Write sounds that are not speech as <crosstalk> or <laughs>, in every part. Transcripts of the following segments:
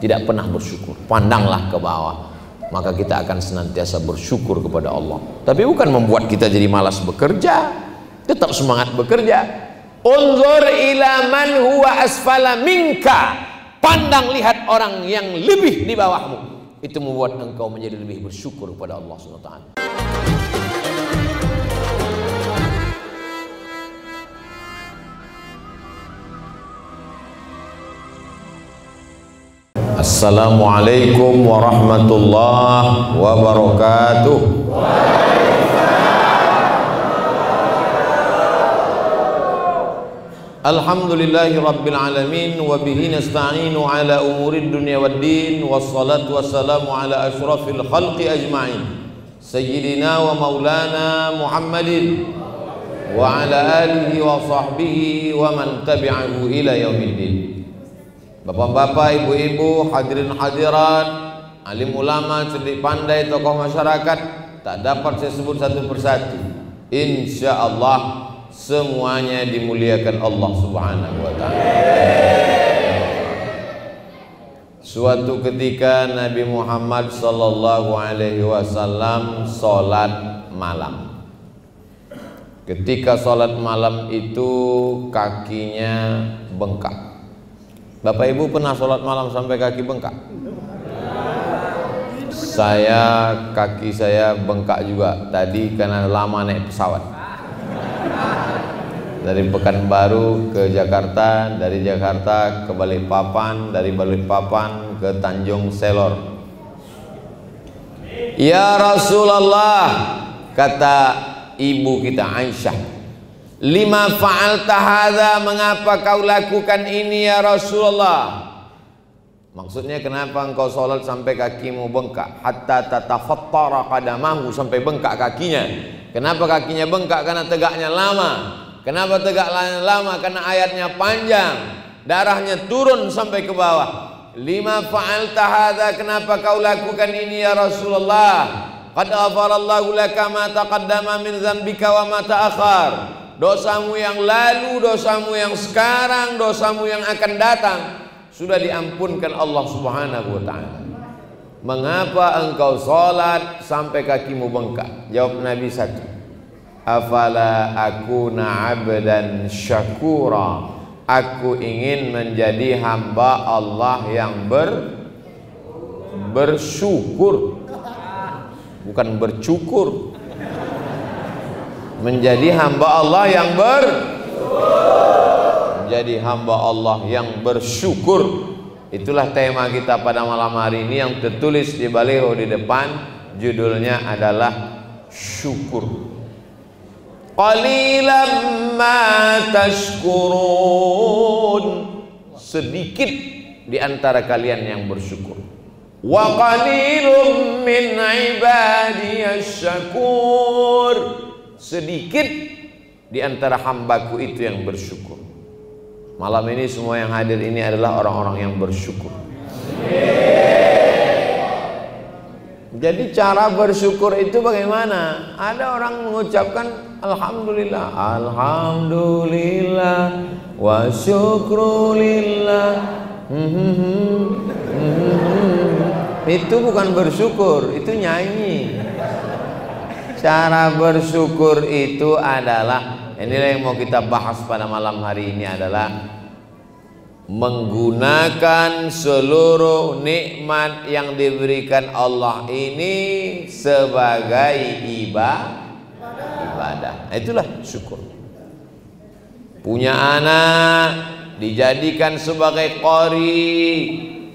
tidak pernah bersyukur. Pandanglah ke bawah maka kita akan senantiasa bersyukur kepada Allah. Tapi bukan membuat kita jadi malas bekerja tetap semangat bekerja. Unzur ila man huwa asfala minka. Pandang lihat orang yang lebih di bawahmu. Itu membuat engkau menjadi lebih bersyukur kepada Allah SWT Assalamualaikum warahmatullahi wabarakatuh. Alhamdulillahi rabbil alamin wa bihi nasta'inu ala umurid dunya waddin wassalatu wassalamu ala asyrafil khalqi ajma'in sayyidina wa maulana Muhammadin wa ala alihi wa sahbihi wa man tabi'ahu ila yaumiddin Bapak-bapak, ibu-ibu, hadirin hadirat, alim ulama, cerdik pandai, tokoh masyarakat, tak dapat saya sebut satu persatu. Insya Allah semuanya dimuliakan Allah Subhanahu wa taala. Suatu ketika Nabi Muhammad sallallahu alaihi wasallam salat malam. Ketika salat malam itu kakinya bengkak. Bapak Ibu pernah sholat malam sampai kaki bengkak? Saya kaki saya bengkak juga tadi karena lama naik pesawat. Dari Pekanbaru ke Jakarta, dari Jakarta ke Balikpapan, dari Balikpapan ke Tanjung Selor. Ya Rasulullah, kata ibu kita Aisyah, Lima fa'alta hadza mengapa kau lakukan ini ya Rasulullah? Maksudnya kenapa engkau sholat sampai kakimu bengkak Hatta tatafattara qadamahu sampai bengkak kakinya Kenapa kakinya bengkak? Karena tegaknya lama Kenapa tegaknya lama? Karena ayatnya panjang Darahnya turun sampai ke bawah Lima fa'alta hadza kenapa kau lakukan ini ya Rasulullah? Qad ghafarallahu laka ma taqaddama min dzambika wa ma ta'akhkhar dosamu yang lalu, dosamu yang sekarang, dosamu yang akan datang sudah diampunkan Allah Subhanahu wa taala. Mengapa engkau salat sampai kakimu bengkak? Jawab Nabi satu. Afala aku abdan syakura. Aku ingin menjadi hamba Allah yang ber bersyukur. Bukan bercukur menjadi hamba Allah yang ber menjadi hamba Allah yang bersyukur. Itulah tema kita pada malam hari ini yang tertulis di baliho di depan. Judulnya adalah syukur. Qalilam ma tashkurun. Sedikit di antara kalian yang bersyukur. Wa qalilum min ibadiyasy syakur sedikit di antara hambaku itu yang bersyukur. Malam ini semua yang hadir ini adalah orang-orang yang bersyukur. Jadi cara bersyukur itu bagaimana? Ada orang mengucapkan Alhamdulillah Alhamdulillah Wa syukrulillah hmm, hmm, hmm, Itu bukan bersyukur Itu nyanyi Cara bersyukur itu adalah inilah yang mau kita bahas pada malam hari ini adalah menggunakan seluruh nikmat yang diberikan Allah ini sebagai ibadah. Nah, itulah syukur. Punya anak dijadikan sebagai qori,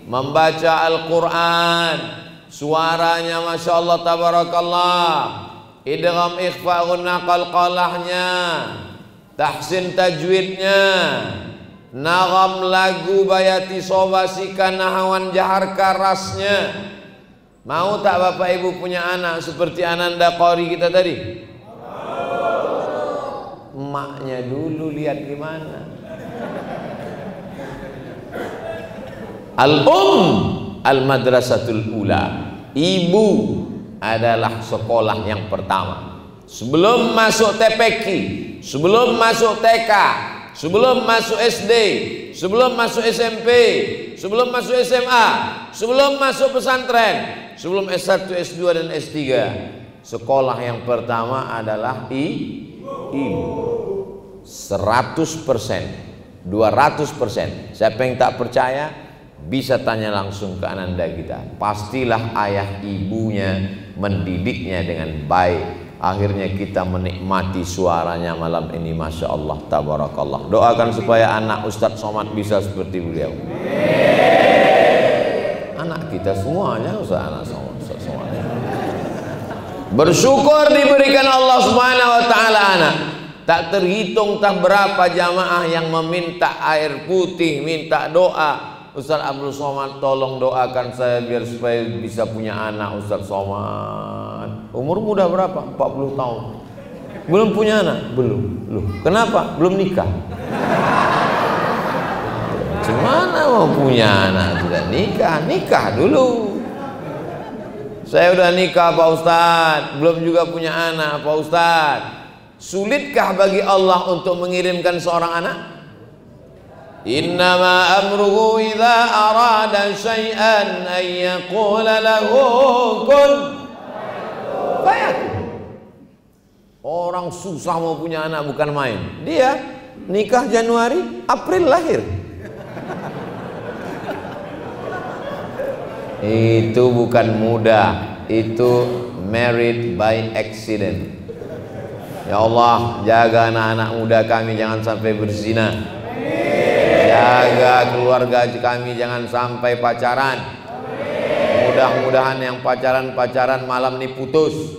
membaca Al-Qur'an, suaranya Masya Allah Tabarakallah idgham ikhfa naqal qalahnya tahsin tajwidnya. Nagam lagu bayati sobasika nahawan jahar karasnya. Mau tak bapak ibu punya anak seperti ananda qori kita tadi? Emaknya dulu lihat gimana? Al-um al-madrasatul ula. Ibu adalah sekolah yang pertama. Sebelum masuk TPQ, sebelum masuk TK, sebelum masuk SD, sebelum masuk SMP, sebelum masuk SMA, sebelum masuk pesantren, sebelum S1, S2 dan S3. Sekolah yang pertama adalah i ibu. 100 persen, 200 persen. Siapa yang tak percaya bisa tanya langsung ke ananda kita. Pastilah ayah ibunya mendidiknya dengan baik. Akhirnya kita menikmati suaranya malam ini. Masya Allah Tabarakallah. Doakan supaya anak Ustadz Somad bisa seperti beliau. Anak kita semuanya Ustadz anak Somad, Ustadz bersyukur diberikan Allah Subhanahu Wa Taala anak. Tak terhitung tak berapa jamaah yang meminta air putih minta doa Ustaz Abdul Somad tolong doakan saya biar supaya bisa punya anak Ustaz Somad umur muda berapa? 40 tahun belum punya anak? belum Loh, kenapa? belum nikah Gimana mau punya anak tidak nikah? Nikah dulu. Saya udah nikah Pak Ustadz, belum juga punya anak Pak Ustadz. Sulitkah bagi Allah untuk mengirimkan seorang anak? Innama amruhu idza arada syai'an an yaqula lahu kun fayakun. Orang susah mau punya anak bukan main. Dia nikah Januari, April lahir. Itu bukan mudah, itu married by accident. Ya Allah, jaga anak-anak muda kami jangan sampai berzina. Jaga keluarga kami jangan sampai pacaran. Mudah-mudahan yang pacaran-pacaran malam ini putus.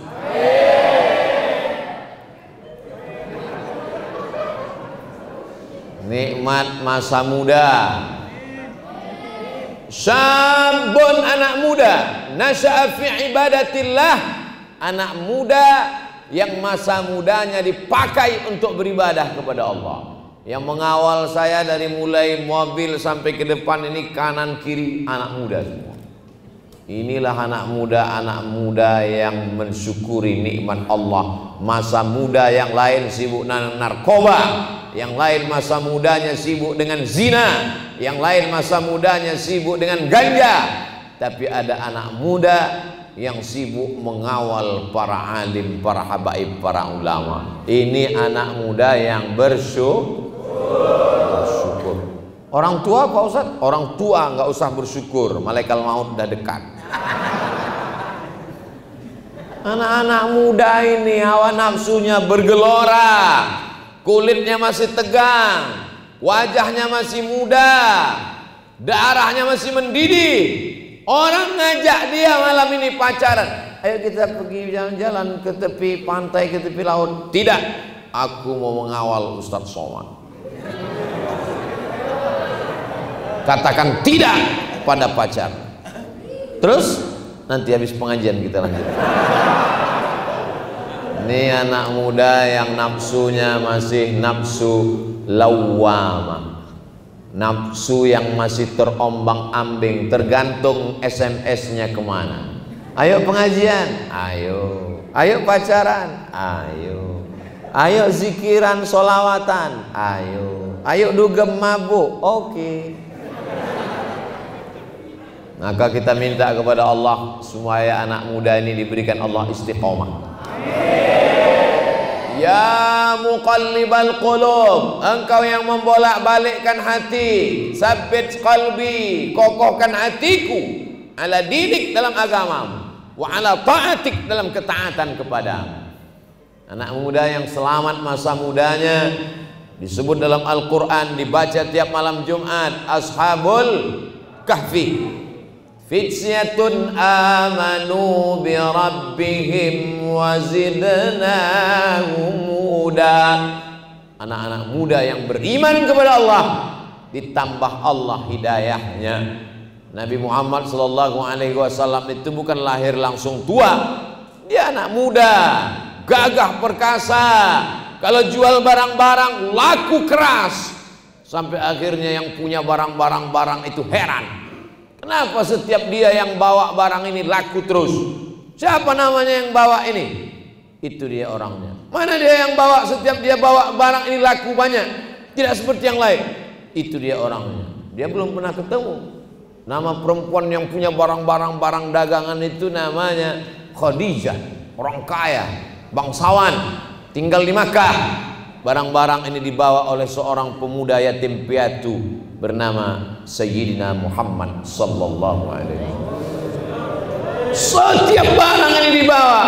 Nikmat masa muda. Syabun anak muda nasya'a fi ibadatillah. Anak muda yang masa mudanya dipakai untuk beribadah kepada Allah yang mengawal saya dari mulai mobil sampai ke depan ini kanan kiri anak muda semua. Inilah anak muda anak muda yang mensyukuri nikmat Allah. Masa muda yang lain sibuk narkoba, yang lain masa mudanya sibuk dengan zina, yang lain masa mudanya sibuk dengan ganja. Tapi ada anak muda yang sibuk mengawal para alim, para habaib, para ulama. Ini anak muda yang bersyukur bersyukur. Orang tua Pak Ustaz? Orang tua nggak usah bersyukur. Malaikat maut udah dekat. Anak-anak muda ini hawa nafsunya bergelora. Kulitnya masih tegang. Wajahnya masih muda. Darahnya masih mendidih. Orang ngajak dia malam ini pacaran. Ayo kita pergi jalan-jalan ke tepi pantai ke tepi laut. Tidak. Aku mau mengawal Ustadz Somad katakan tidak pada pacar. Terus nanti habis pengajian kita lanjut. Ini anak muda yang nafsunya masih nafsu lawama. Nafsu yang masih terombang ambing tergantung SMS-nya ke mana. Ayo pengajian. Ayo. Ayo pacaran. Ayo. Ayo zikiran solawatan. Ayo. Ayo dugem mabuk. Oke. okay. Maka kita minta kepada Allah supaya anak muda ini diberikan Allah istiqomah. Ya muqallibal qulub, engkau yang membolak-balikkan hati, sabit qalbi, kokohkan hatiku ala dinik dalam agamamu wa ala taatik dalam ketaatan kepada Anak muda yang selamat masa mudanya disebut dalam Al-Qur'an dibaca tiap malam Jumat ashabul kahfi Fityatun amanu bi rabbihim wa zidnahum muda. Anak-anak muda yang beriman kepada Allah ditambah Allah hidayahnya. Nabi Muhammad sallallahu alaihi wasallam itu bukan lahir langsung tua. Dia anak muda, gagah perkasa. Kalau jual barang-barang laku keras sampai akhirnya yang punya barang-barang-barang itu heran Kenapa setiap dia yang bawa barang ini laku terus? Siapa namanya yang bawa ini? Itu dia orangnya. Mana dia yang bawa setiap dia bawa barang ini laku banyak? Tidak seperti yang lain. Itu dia orangnya. Dia belum pernah ketemu. Nama perempuan yang punya barang-barang barang dagangan itu namanya Khadijah, orang kaya, bangsawan, tinggal di Makkah. Barang-barang ini dibawa oleh seorang pemuda yatim piatu bernama Sayyidina Muhammad sallallahu alaihi wasallam. Setiap barang ini dibawa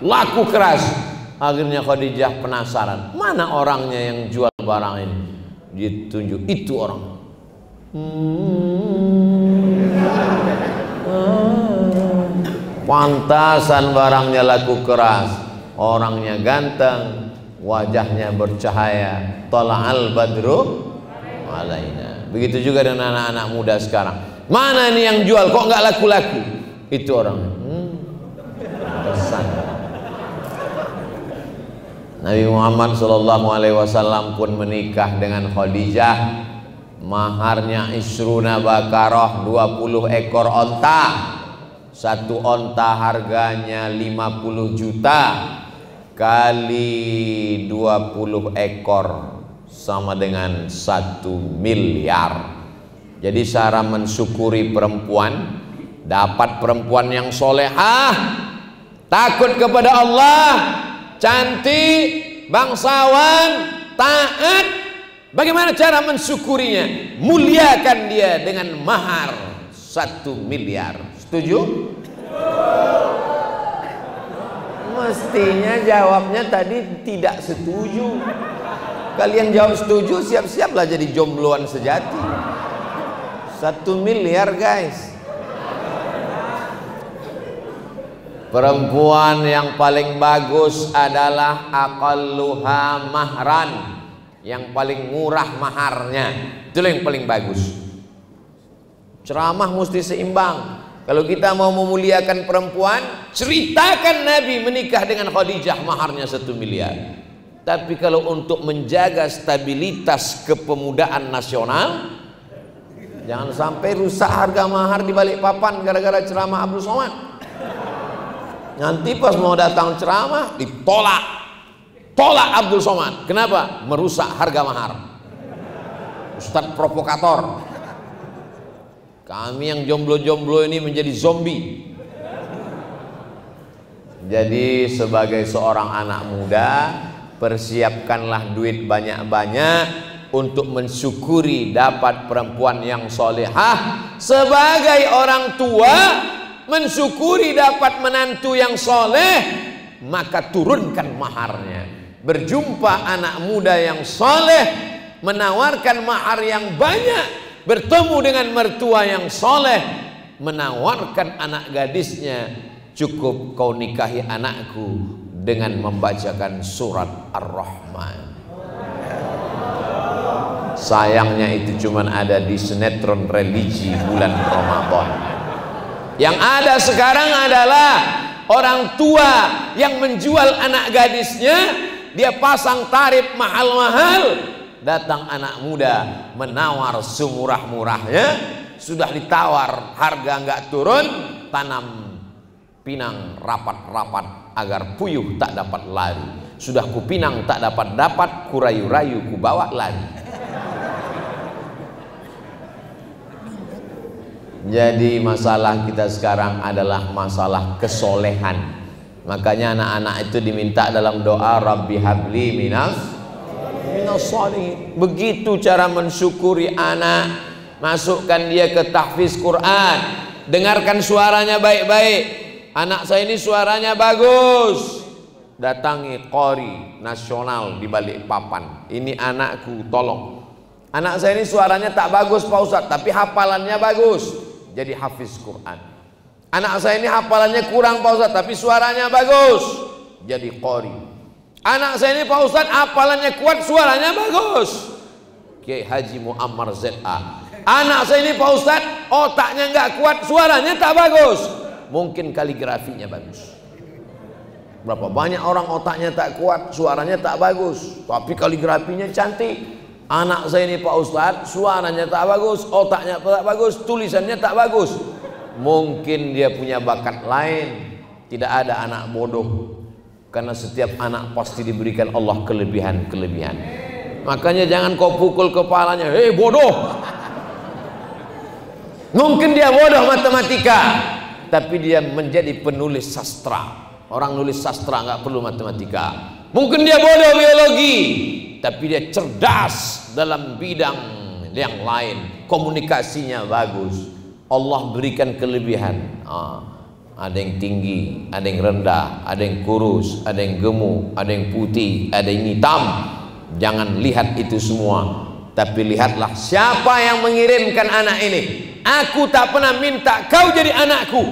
laku keras. Akhirnya Khadijah penasaran, mana orangnya yang jual barang ini? Ditunjuk itu orang. Hmm. Pantasan barangnya laku keras, orangnya ganteng, wajahnya bercahaya. Tala'al badru alaina. Begitu juga dengan anak-anak muda sekarang. Mana ini yang jual kok nggak laku-laku? Itu orang. Hmm. Nabi Muhammad Shallallahu Alaihi Wasallam pun menikah dengan Khadijah. Maharnya Isruna Bakaroh 20 ekor onta satu onta harganya 50 juta kali 20 ekor sama dengan satu miliar. Jadi cara mensyukuri perempuan dapat perempuan yang solehah takut kepada Allah cantik bangsawan taat. Bagaimana cara mensyukurinya? Muliakan dia dengan mahar satu miliar. Setuju? Mestinya jawabnya tadi tidak setuju. Kalian jawab setuju, siap-siaplah jadi jombloan sejati. Satu miliar guys. Perempuan yang paling bagus adalah akalluha mahran. Yang paling murah maharnya. Itu yang paling bagus. Ceramah mesti seimbang. Kalau kita mau memuliakan perempuan, ceritakan Nabi menikah dengan Khadijah maharnya satu miliar. Tapi kalau untuk menjaga stabilitas kepemudaan nasional, jangan sampai rusak harga mahar di balik papan gara-gara ceramah Abdul Somad. Nanti pas mau datang ceramah ditolak, tolak Abdul Somad. Kenapa? Merusak harga mahar. Ustadz provokator. Kami yang jomblo-jomblo ini menjadi zombie. Jadi sebagai seorang anak muda, persiapkanlah duit banyak-banyak untuk mensyukuri dapat perempuan yang solehah. Sebagai orang tua, mensyukuri dapat menantu yang soleh, maka turunkan maharnya. Berjumpa anak muda yang soleh, menawarkan mahar yang banyak, bertemu dengan mertua yang soleh menawarkan anak gadisnya cukup kau nikahi anakku dengan membacakan surat Ar-Rahman. Sayangnya itu cuma ada di sinetron religi bulan Ramadan. Yang ada sekarang adalah orang tua yang menjual anak gadisnya dia pasang tarif mahal-mahal datang anak muda menawar semurah-murahnya sudah ditawar harga nggak turun tanam pinang rapat-rapat agar puyuh tak dapat lari. Sudah kupinang tak dapat dapat kurayu-rayu ku bawa lari. Jadi masalah kita sekarang adalah masalah kesolehan. Makanya anak-anak itu diminta dalam doa Rabbi habli minas begitu cara mensyukuri anak masukkan dia ke tahfiz Quran. Dengarkan suaranya baik-baik. Anak saya ini suaranya bagus. Datangi kori nasional di balik papan. Ini anakku tolong. Anak saya ini suaranya tak bagus Pak Ustadz tapi hafalannya bagus. Jadi hafiz Quran. Anak saya ini hafalannya kurang Pak Ustadz tapi suaranya bagus. Jadi kori Anak saya ini Pak Ustadz apalannya kuat, suaranya bagus. Kiai Haji Muammar ZA. Anak saya ini Pak Ustadz otaknya nggak kuat, suaranya tak bagus. Mungkin kaligrafinya bagus. Berapa banyak orang otaknya tak kuat, suaranya tak bagus, tapi kaligrafinya cantik. Anak saya ini Pak Ustadz, suaranya tak bagus, otaknya tak bagus, tulisannya tak bagus. Mungkin dia punya bakat lain. Tidak ada anak bodoh karena setiap anak pasti diberikan Allah kelebihan-kelebihan. Makanya jangan kau pukul kepalanya, hei bodoh. Mungkin dia bodoh matematika, tapi dia menjadi penulis sastra. Orang nulis sastra nggak perlu matematika. Mungkin dia bodoh biologi, tapi dia cerdas dalam bidang yang lain. Komunikasinya bagus. Allah berikan kelebihan. Ah, ada yang tinggi, ada yang rendah, ada yang kurus, ada yang gemuk, ada yang putih, ada yang hitam. Jangan lihat itu semua, tapi lihatlah siapa yang mengirimkan anak ini. Aku tak pernah minta kau jadi anakku.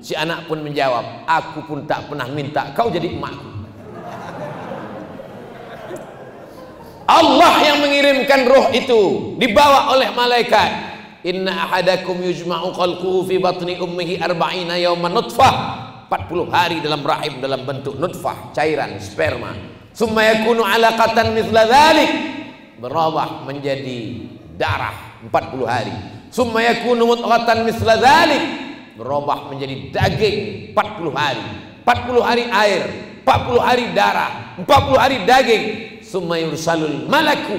Si anak pun menjawab, aku pun tak pernah minta kau jadi emakku. Allah yang mengirimkan roh itu dibawa oleh malaikat. Inna ahadakum yujma'u khalquhu fi batni ummihi arba'ina yawman nutfah. 40 hari dalam rahim dalam bentuk nutfah, cairan sperma. Summa yakunu alaqatan mithla dhalik. Berubah menjadi darah 40 hari. Summa yakunu mudghatan mithla dhalik. Berubah menjadi daging 40 hari. 40 hari air, 40 hari darah, 40 hari daging, sumayursalul malaku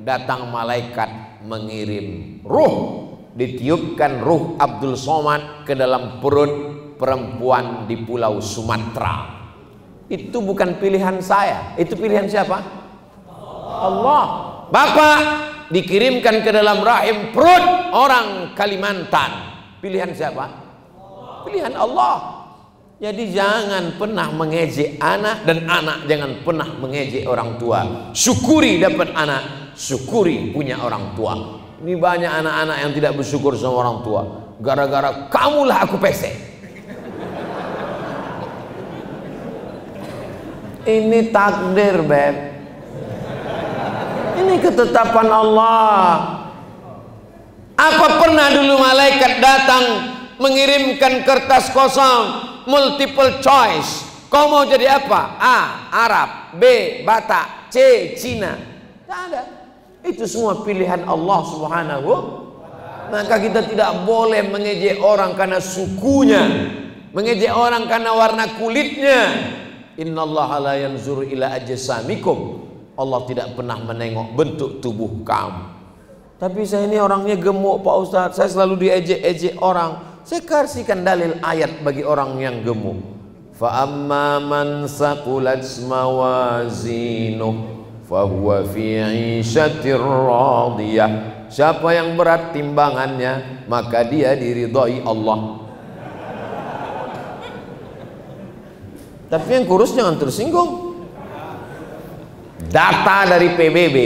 datang malaikat mengirim ruh ditiupkan ruh Abdul Somad ke dalam perut perempuan di pulau Sumatera. Itu bukan pilihan saya. Itu pilihan siapa? Allah. Bapak dikirimkan ke dalam rahim perut orang Kalimantan. Pilihan siapa? Pilihan Allah. Jadi jangan pernah mengejek anak dan anak jangan pernah mengejek orang tua. Syukuri dapat anak, syukuri punya orang tua. Ini banyak anak-anak yang tidak bersyukur sama orang tua. Gara-gara kamulah aku pesek. Ini takdir, Beb. Ini ketetapan Allah. Apa pernah dulu malaikat datang mengirimkan kertas kosong multiple choice. Kau mau jadi apa? A. Arab B. Batak C. Cina Tidak ada Itu semua pilihan Allah subhanahu Maka kita tidak boleh mengejek orang karena sukunya Mengejek orang karena warna kulitnya. Inna Allah la yanzuru ila ajasamikum Allah tidak pernah menengok bentuk tubuh kamu. Tapi saya ini orangnya gemuk Pak Ustadz Saya selalu diejek-ejek orang. Saya kasihkan dalil ayat bagi orang yang gemuk. Fa amma man saqulat mawazinuh huwa fi 'ishatir radiyah. Siapa yang berat timbangannya, maka dia diridhai Allah. Tapi yang kurus jangan tersinggung. Data dari PBB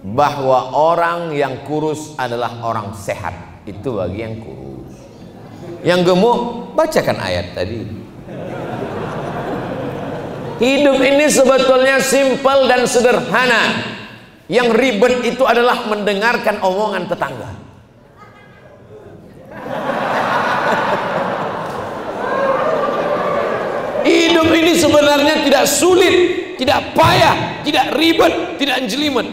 bahwa orang yang kurus adalah orang sehat. Itu bagi yang kurus. Yang gemuk, bacakan ayat tadi. Hidup ini sebetulnya simpel dan sederhana. Yang ribet itu adalah mendengarkan omongan tetangga. Hidup ini sebenarnya tidak sulit, tidak payah, tidak ribet, tidak jelimet.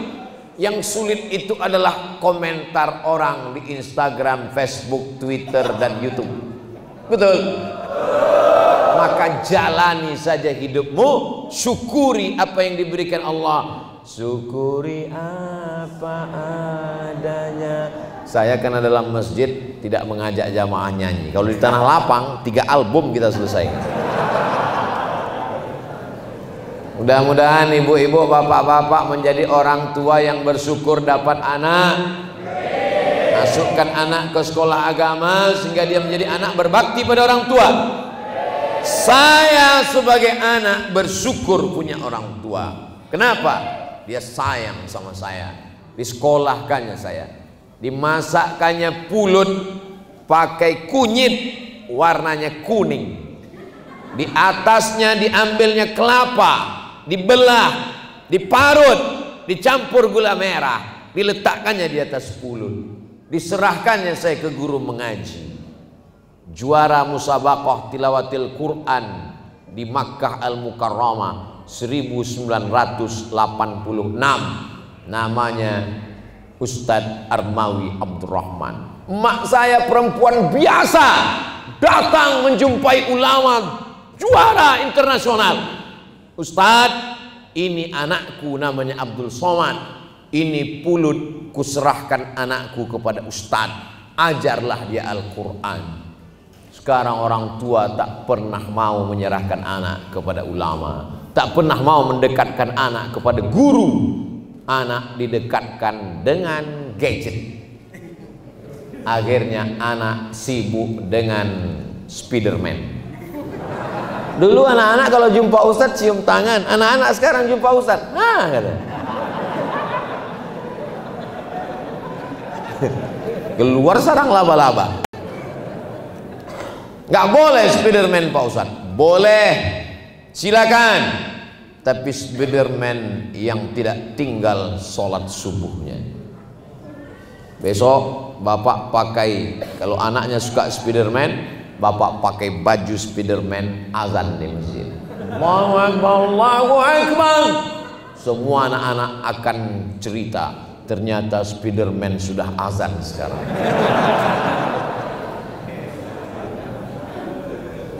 Yang sulit itu adalah komentar orang di Instagram, Facebook, Twitter, dan YouTube. Betul? Maka jalani saja hidupmu, syukuri apa yang diberikan Allah. Syukuri apa adanya. Saya karena dalam masjid tidak mengajak jamaah nyanyi. Kalau di tanah lapang, tiga album kita selesai. Mudah-mudahan ibu-ibu, bapak-bapak menjadi orang tua yang bersyukur dapat anak. Masukkan anak ke sekolah agama sehingga dia menjadi anak berbakti pada orang tua. Saya sebagai anak bersyukur punya orang tua. Kenapa? Dia sayang sama saya. Disekolahkannya saya. Dimasakkannya pulut pakai kunyit warnanya kuning. Di atasnya diambilnya kelapa dibelah, diparut, dicampur gula merah, diletakkannya di atas pulut. Diserahkannya saya ke guru mengaji. Juara musabaqah tilawatil Quran di Makkah Al-Mukarramah 1986 namanya Ustadz Armawi Abdurrahman. Mak saya perempuan biasa datang menjumpai ulama juara internasional. Ustadz ini anakku namanya Abdul Somad. Ini pulut kuserahkan anakku kepada Ustadz ajarlah dia Al-Quran sekarang orang tua tak pernah mau menyerahkan anak kepada ulama. Tak pernah mau mendekatkan anak kepada guru. Anak didekatkan dengan gadget. Akhirnya anak sibuk dengan Spiderman. Dulu anak-anak kalau jumpa Ustadz cium tangan. Anak-anak sekarang jumpa Ustadz nah kata. Keluar sarang laba-laba Nggak boleh Spiderman Pak Ustaz. Boleh. Silakan. Tapi Spiderman yang tidak tinggal sholat subuhnya. Besok bapak pakai kalau anaknya suka Spiderman, bapak pakai baju Spiderman azan di masjid. Allahu Akbar, Allahu Akbar. Semua anak-anak akan cerita ternyata Spiderman sudah azan sekarang.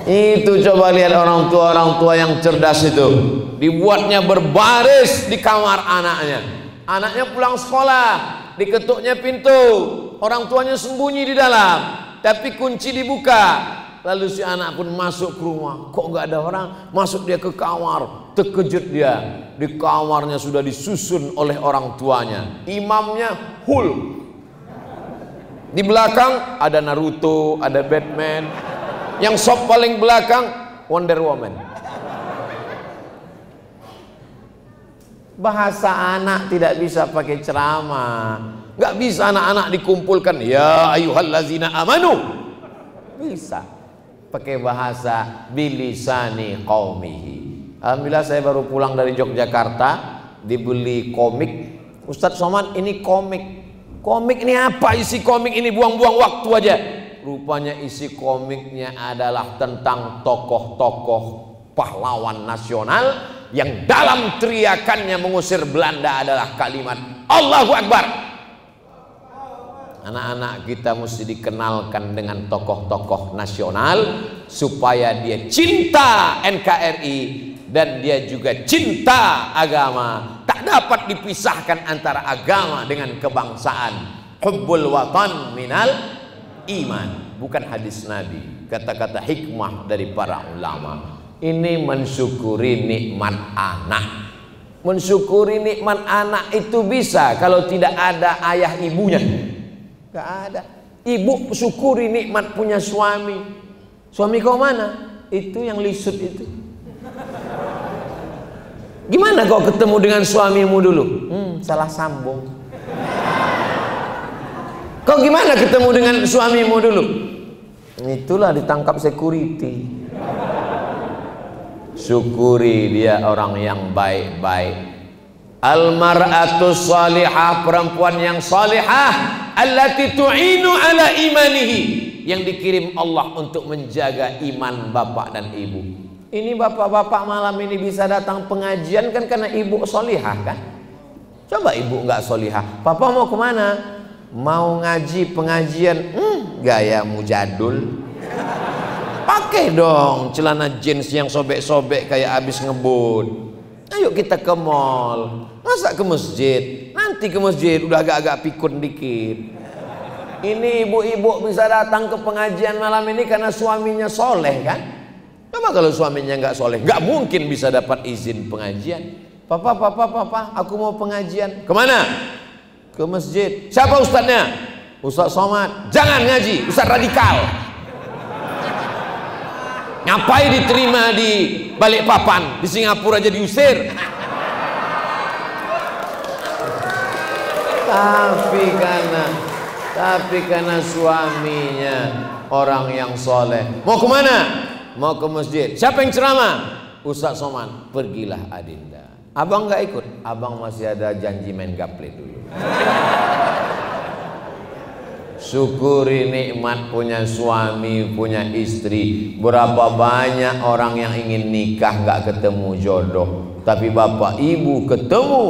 Itu coba lihat orang tua orang tua yang cerdas itu. Dibuatnya berbaris di kamar anaknya. Anaknya pulang sekolah, diketuknya pintu. Orang tuanya sembunyi di dalam, tapi kunci dibuka. Lalu si anak pun masuk ke rumah. Kok nggak ada orang? Masuk dia ke kamar. Terkejut dia. Di kamarnya sudah disusun oleh orang tuanya. Imamnya Hulk. Di belakang ada Naruto, ada Batman, yang sop paling belakang Wonder Woman. Bahasa anak tidak bisa pakai ceramah. Gak bisa anak-anak dikumpulkan. Ya ayuhallazina amanu. Bisa. Pakai bahasa bilisani qaumihi. Alhamdulillah saya baru pulang dari Yogyakarta. Dibeli komik. Ustadz Somad ini komik. Komik ini apa isi komik ini? Buang-buang waktu aja. Rupanya isi komiknya adalah tentang tokoh-tokoh pahlawan nasional yang dalam teriakannya mengusir Belanda adalah kalimat Allahu Akbar. Anak-anak kita mesti dikenalkan dengan tokoh-tokoh nasional supaya dia cinta NKRI dan dia juga cinta agama. Tak dapat dipisahkan antara agama dengan kebangsaan. Hubbul watan minal iman bukan hadis Nabi. Kata-kata hikmah dari para ulama. Ini mensyukuri nikmat anak. Mensyukuri nikmat anak itu bisa kalau tidak ada ayah ibunya. Gak ada. Ibu syukuri nikmat punya suami. Suami kau mana? Itu yang lisut itu. Gimana kau ketemu dengan suamimu dulu? Hmm, salah sambung Kau gimana ketemu dengan <laughs> suamimu dulu? Itulah ditangkap security. Syukuri dia orang yang baik-baik. Almar'atu salihah perempuan yang salihah allati tu'inu ala imanihi yang dikirim Allah untuk menjaga iman bapak dan ibu. Ini bapak-bapak malam ini bisa datang pengajian kan karena ibu solihah kan? Coba ibu nggak solihah, papa mau ke mana? Mau ngaji pengajian hmm, gaya mujadul? Pakai dong celana jeans yang sobek-sobek kayak habis ngebut. Ayo kita ke mall. Masa ke masjid. Nanti ke masjid udah agak-agak pikun dikit. Ini ibu-ibu bisa datang ke pengajian malam ini karena suaminya soleh kan? Coba kalau suaminya nggak soleh nggak mungkin bisa dapat izin pengajian. Papa papa papa aku mau pengajian. Ke mana ke masjid. Siapa ustadznya? Ustadz Somad. Jangan ngaji, ustadz radikal. Ngapain diterima di balik papan? Di Singapura aja diusir. Tapi karena tapi karena suaminya orang yang soleh. Mau ke mana? Mau ke masjid. Siapa yang ceramah? Ustadz Somad. Pergilah Adinda. Abang nggak ikut. Abang masih ada janji main gaple dulu. Syukuri nikmat punya suami, punya istri. Berapa banyak orang yang ingin nikah nggak ketemu jodoh, tapi bapak ibu ketemu.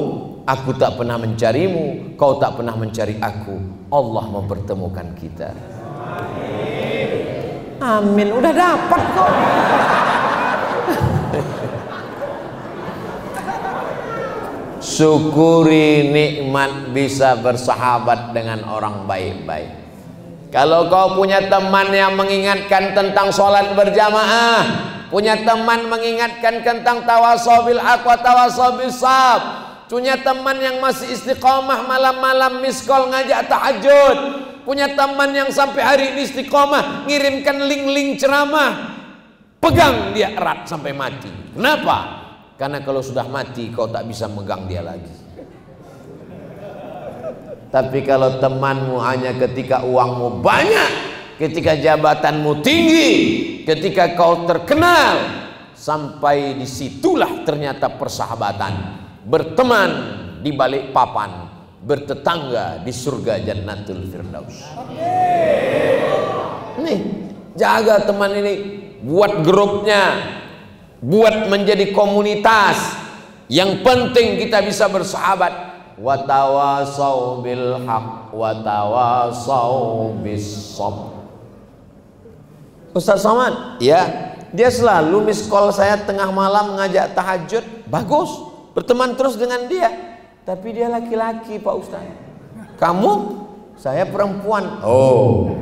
Aku tak pernah mencarimu, kau tak pernah mencari aku. Allah mempertemukan kita. Amin. Udah dapat kok. <laughs> syukuri nikmat bisa bersahabat dengan orang baik-baik Kalau kau punya teman yang mengingatkan tentang sholat berjamaah, punya teman mengingatkan tentang tawasobil aqua tawasobil sab, punya teman yang masih istiqomah malam-malam miskol ngajak tahajud, punya teman yang sampai hari ini istiqomah ngirimkan link-link ceramah, pegang dia erat sampai mati. Kenapa? Karena kalau sudah mati kau tak bisa megang dia lagi. Tapi kalau temanmu hanya ketika uangmu banyak, ketika jabatanmu tinggi, ketika kau terkenal, sampai di situlah ternyata persahabatan. Berteman di balik papan, bertetangga di surga Jannatul Firdaus. Nih, jaga teman ini, buat grupnya, buat menjadi komunitas. Yang penting kita bisa bersahabat. Watawasau bil haq watawasau bis Ustaz Somad? Ya. Dia selalu miss call saya tengah malam ngajak tahajud. Bagus. Berteman terus dengan dia. Tapi dia laki-laki Pak Ustaz. Kamu? Saya perempuan. Oh.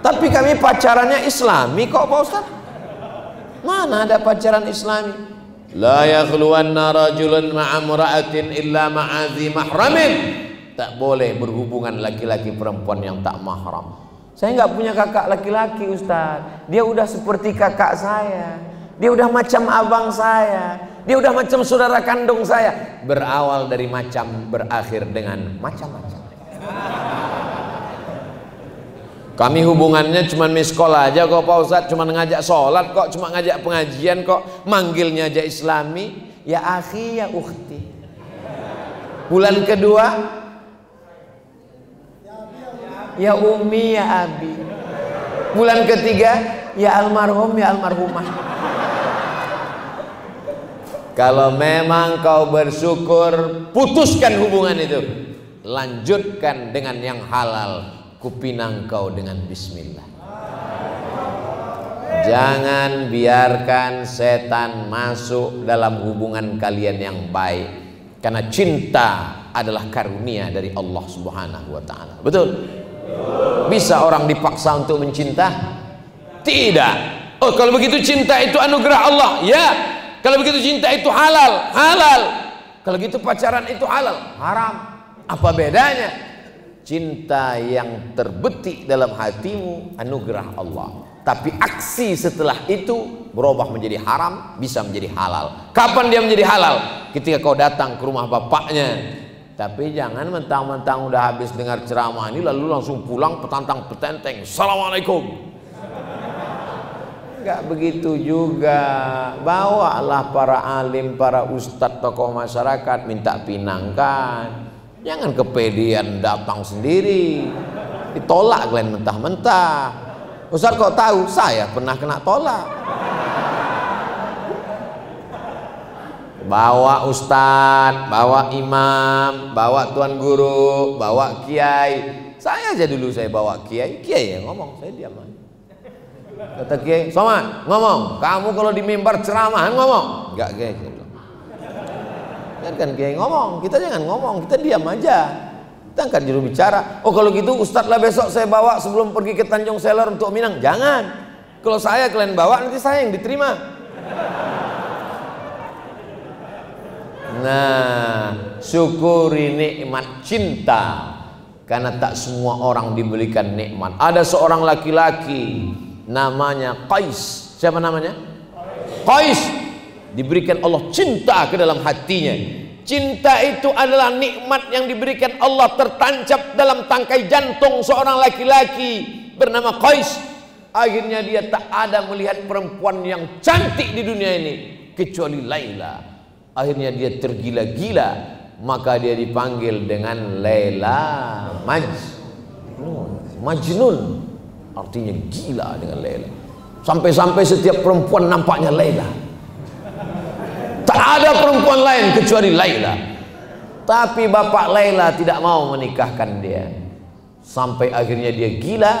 Tapi kami pacarannya islami kok Pak Ustaz mana ada pacaran islami La yakhluwanna rajulun ma'amra'atin illa ma'azi mahramin. Tak boleh berhubungan laki-laki perempuan yang tak mahram. Saya nggak punya kakak laki-laki Ustaz. Dia udah seperti kakak saya. Dia udah macam abang saya. Dia udah macam saudara kandung saya. Berawal dari macam berakhir dengan macam-macam. Kami hubungannya cuma miskol aja kok Pak Ustadz. Cuma ngajak sholat kok Cuma ngajak pengajian kok. Manggilnya aja islami. Ya akhi ya ukhti. Bulan kedua? Ya umi ya abi. Bulan ketiga? Ya almarhum ya almarhumah. Kalau memang kau bersyukur Putuskan hubungan itu. Lanjutkan dengan yang halal kupinang kau dengan bismillah. Jangan biarkan setan masuk dalam hubungan kalian yang baik Karena cinta adalah karunia dari Allah subhanahu wa ta'ala. Betul? Bisa orang dipaksa untuk mencinta? Tidak. Oh kalau begitu cinta itu anugerah Allah. Ya. Kalau begitu cinta itu halal. Halal. Kalau gitu pacaran itu halal. Haram. Apa bedanya? Cinta yang terbetik dalam hatimu anugerah Allah. Tapi aksi setelah itu berubah menjadi haram bisa menjadi halal. Kapan dia menjadi halal? Ketika kau datang ke rumah bapaknya. Tapi jangan mentang-mentang udah habis dengar ceramah ini lalu langsung pulang petantang petenteng. Assalamualaikum. Enggak begitu juga. Bawalah para alim para ustadz tokoh masyarakat minta pinangkan Jangan kepedean datang sendiri. Ditolak kalian mentah-mentah. Ustaz kok tahu? Saya pernah kena tolak. Bawa ustadz, bawa imam, bawa tuan guru, bawa kiai. Saya aja dulu saya bawa kiai, kiai yang ngomong, saya diam aja. Kata kiai, Somad, ngomong, kamu kalau di mimbar ceramah ngomong. Enggak kiai, kan kiai ngomong kita jangan ngomong kita diam aja. Kita akan juru bicara. Oh kalau gitu ustadz lah besok saya bawa sebelum pergi ke Tanjung Seller untuk Minang. Jangan. Kalau saya kalian bawa nanti saya yang diterima. Nah syukuri nikmat cinta. Karena tak semua orang diberikan nikmat. Ada seorang laki-laki namanya Qais. Siapa namanya? Qais diberikan Allah cinta ke dalam hatinya. Cinta itu adalah nikmat yang diberikan Allah tertancap dalam tangkai jantung seorang laki-laki bernama Qais. Akhirnya dia tak ada melihat perempuan yang cantik di dunia ini kecuali Laila. Akhirnya dia tergila-gila maka dia dipanggil dengan Laila Majnun. Majnun. Artinya gila dengan Laila. Sampai-sampai setiap perempuan nampaknya Laila Tak ada perempuan lain kecuali Laila. Tapi bapak Laila tidak mau menikahkan dia. Sampai akhirnya dia gila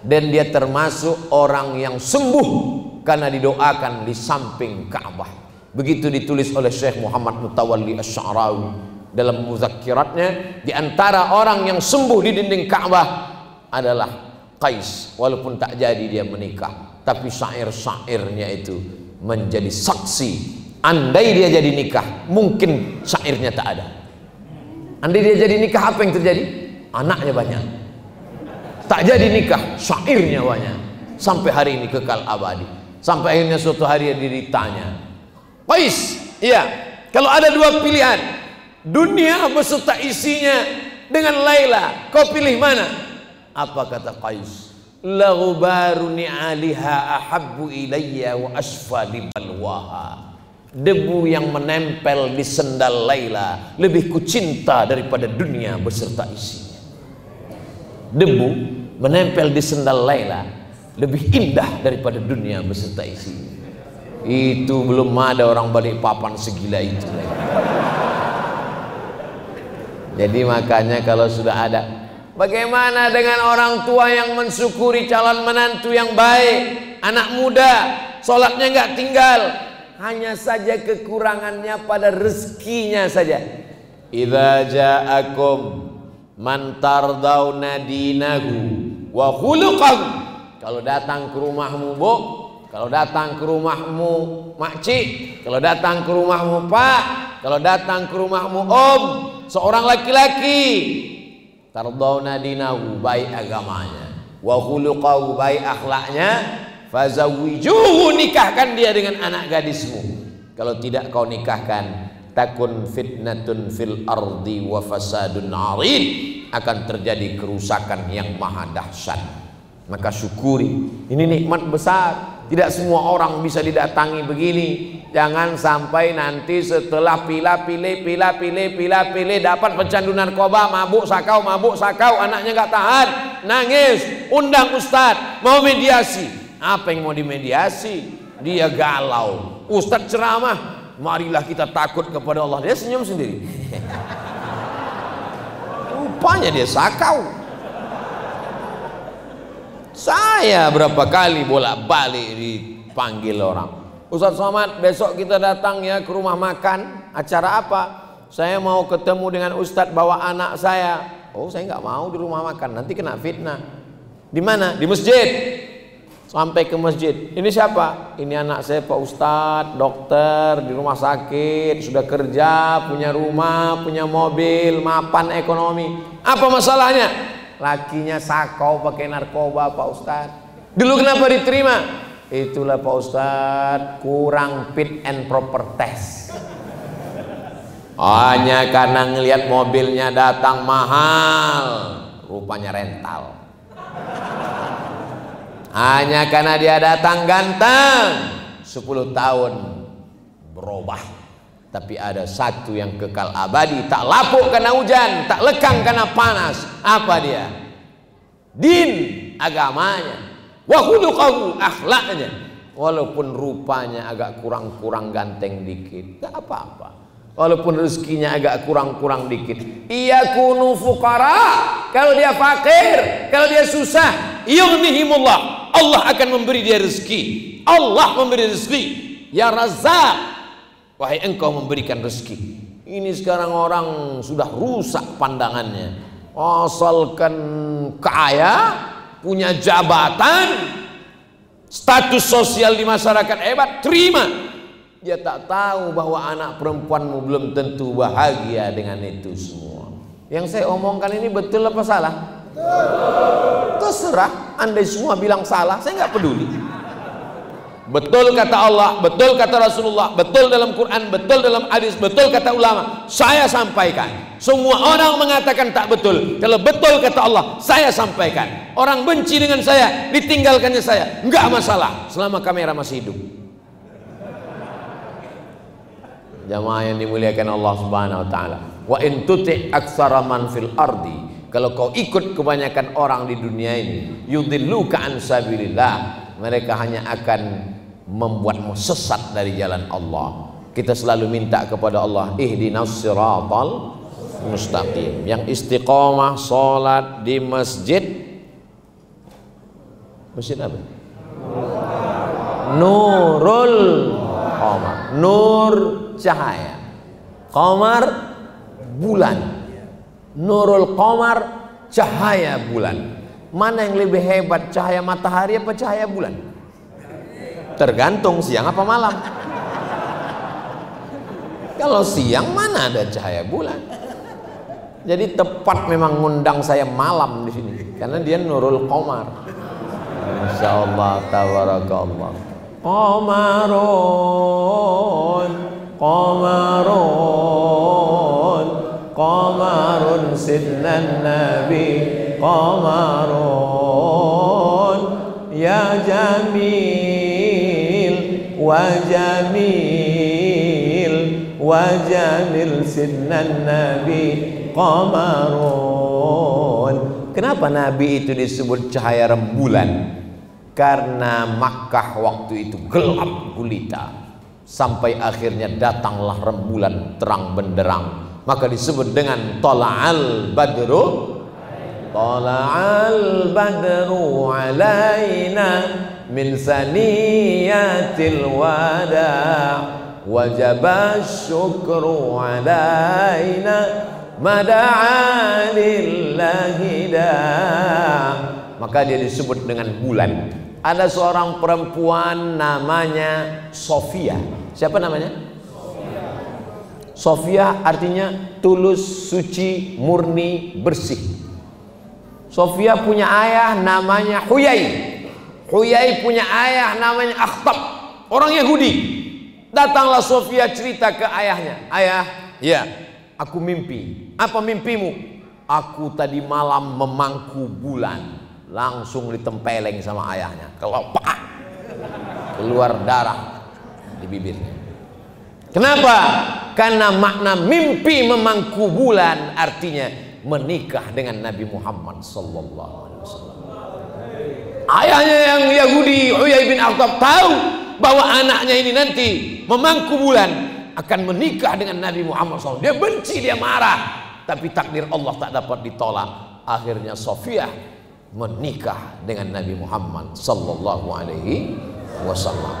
dan dia termasuk orang yang sembuh karena didoakan di samping Ka'bah. Begitu ditulis oleh Syekh Muhammad Mutawalli Asy-Sya'rawi dalam muzakkiratnya di antara orang yang sembuh di dinding Ka'bah adalah Qais walaupun tak jadi dia menikah tapi syair-syairnya itu menjadi saksi andai dia jadi nikah mungkin syairnya tak ada. Andai dia jadi nikah apa yang terjadi? Anaknya banyak. Tak jadi nikah syairnya banyak. Sampai hari ini kekal abadi. Sampai akhirnya suatu hari dia ditanya Qais iya kalau ada dua pilihan dunia beserta isinya dengan Laila kau pilih mana? Apa kata Qais laghbaru ni'aliha ahabbu ilayya wa asfa balwaha debu yang menempel di sendal Laila lebih kucinta daripada dunia beserta isinya. Debu menempel di sendal Laila lebih indah daripada dunia beserta isinya. Itu belum ada orang balik papan segila itu jadi makanya kalau sudah ada bagaimana dengan orang tua yang mensyukuri calon menantu yang baik? Anak muda sholatnya nggak tinggal hanya saja kekurangannya pada rezekinya saja. Idza ja'akum man tardawna dinahu wa khuluqahu. Kalau datang ke rumahmu bu. Kalau datang ke rumahmu makcik kalau datang ke rumahmu pak. Kalau datang ke rumahmu om. Seorang laki-laki. Tardawna dinahu baik agamanya. Wa khuluqahu baik akhlaknya fazawwijuhu nikahkan dia dengan anak gadismu. Kalau tidak kau nikahkan takun fitnatun fil ardi wa fasadun arid. Akan terjadi kerusakan yang maha dahsyat. Maka syukuri ini nikmat besar. Tidak semua orang bisa didatangi begini. Jangan sampai nanti setelah pila pilih pila pilih pila pilih dapat pecandu narkoba mabuk sakau mabuk sakau anaknya nggak tahan. Nangis undang ustad mau mediasi apa yang mau dimediasi? Dia galau. Ustad ceramah. Marilah kita takut kepada Allah. Dia senyum sendiri. <laughs> Rupanya dia sakau. Saya berapa kali bolak-balik dipanggil orang. Ustaz Somad besok kita datang ya ke rumah makan. Acara apa? Saya mau ketemu dengan Ustadz bawa anak saya. Oh saya nggak mau di rumah makan. Nanti kena fitnah. Di mana? Di masjid sampai ke masjid. Ini siapa? Ini anak saya Pak Ustadz dokter di rumah sakit sudah kerja punya rumah punya mobil mapan ekonomi. Apa masalahnya? Lakinya sakau pakai narkoba Pak Ustadz dulu kenapa diterima? Itulah Pak Ustadz kurang fit and proper test. Hanya karena ngelihat mobilnya datang mahal rupanya rental hanya karena dia datang ganteng. 10 tahun berubah. Tapi ada satu yang kekal abadi. Tak lapuk karena hujan tak lekang karena panas. Apa dia? Din agamanya. Wahulukahu akhlaknya walaupun rupanya agak kurang-kurang ganteng dikit tak apa-apa. Walaupun rezekinya agak kurang-kurang dikit. Iya kunu fukara kalau dia fakir kalau dia susah yughnihimullah Allah akan memberi dia rezeki. Allah memberi rezeki. Ya razak wahai engkau memberikan rezeki. Ini sekarang orang sudah rusak pandangannya. Asalkan kaya punya jabatan status sosial di masyarakat hebat terima. Dia tak tahu bahwa anak perempuanmu belum tentu bahagia dengan itu semua. Yang saya omongkan ini betul apa salah Terserah, andai semua bilang salah, saya nggak peduli. Betul kata Allah, betul kata Rasulullah, betul dalam Quran, betul dalam hadis, betul kata ulama. Saya sampaikan. Semua orang mengatakan tak betul. Kalau betul kata Allah, saya sampaikan. Orang benci dengan saya, ditinggalkannya saya, nggak masalah selama kamera masih hidup. Jamaah yang dimuliakan Allah Subhanahu wa taala. Wa in tuti aksara man fil ardi kalau kau ikut kebanyakan orang di dunia ini yudilluka an sabilillah mereka hanya akan membuatmu sesat dari jalan Allah. Kita selalu minta kepada Allah ihdinas siratal mustaqim. Yang istiqomah salat di masjid. Masjid apa? Nurul qamar. Nur cahaya. Qamar bulan Nurul Qamar cahaya bulan. Mana yang lebih hebat cahaya matahari apa cahaya bulan? Tergantung siang apa malam. Kalau siang mana ada cahaya bulan? Jadi tepat memang ngundang saya malam di sini karena dia Nurul Qamar. Masya Allah, tabarakallah. Qamarun, qamarun, nabi qamarun. Ya jamil wa jamil wa jamil sidnan nabi qamarun. Kenapa nabi itu disebut cahaya rembulan? Karena Makkah waktu itu gelap gulita. Sampai akhirnya datanglah rembulan terang benderang maka disebut dengan tola'al badru. Tola'al badru alaina min saniyatil wada' wajaba syukru alaina mada'alillahi maka dia disebut dengan bulan. Ada seorang perempuan namanya Sofia. Siapa namanya? Sofia artinya tulus, suci, murni, bersih Sofia punya ayah namanya Huyai. Huyai punya ayah namanya Akhtab, orang Yahudi. Datanglah Sofia cerita ke ayahnya. Ayah, ya, aku mimpi. Apa mimpimu? Aku tadi malam memangku bulan. Langsung ditempeleng sama ayahnya. Kelopak. Keluar darah di bibirnya. Kenapa? Karena makna mimpi memangku bulan artinya menikah dengan Nabi Muhammad sallallahu alaihi wasallam. Ayahnya yang Yahudi Uyai bin Akhtab tahu bahwa anaknya ini nanti memangku bulan akan menikah dengan Nabi Muhammad SAW. Dia benci, dia marah. Tapi takdir Allah tak dapat ditolak. Akhirnya Sofia menikah dengan Nabi Muhammad Sallallahu Alaihi Wasallam.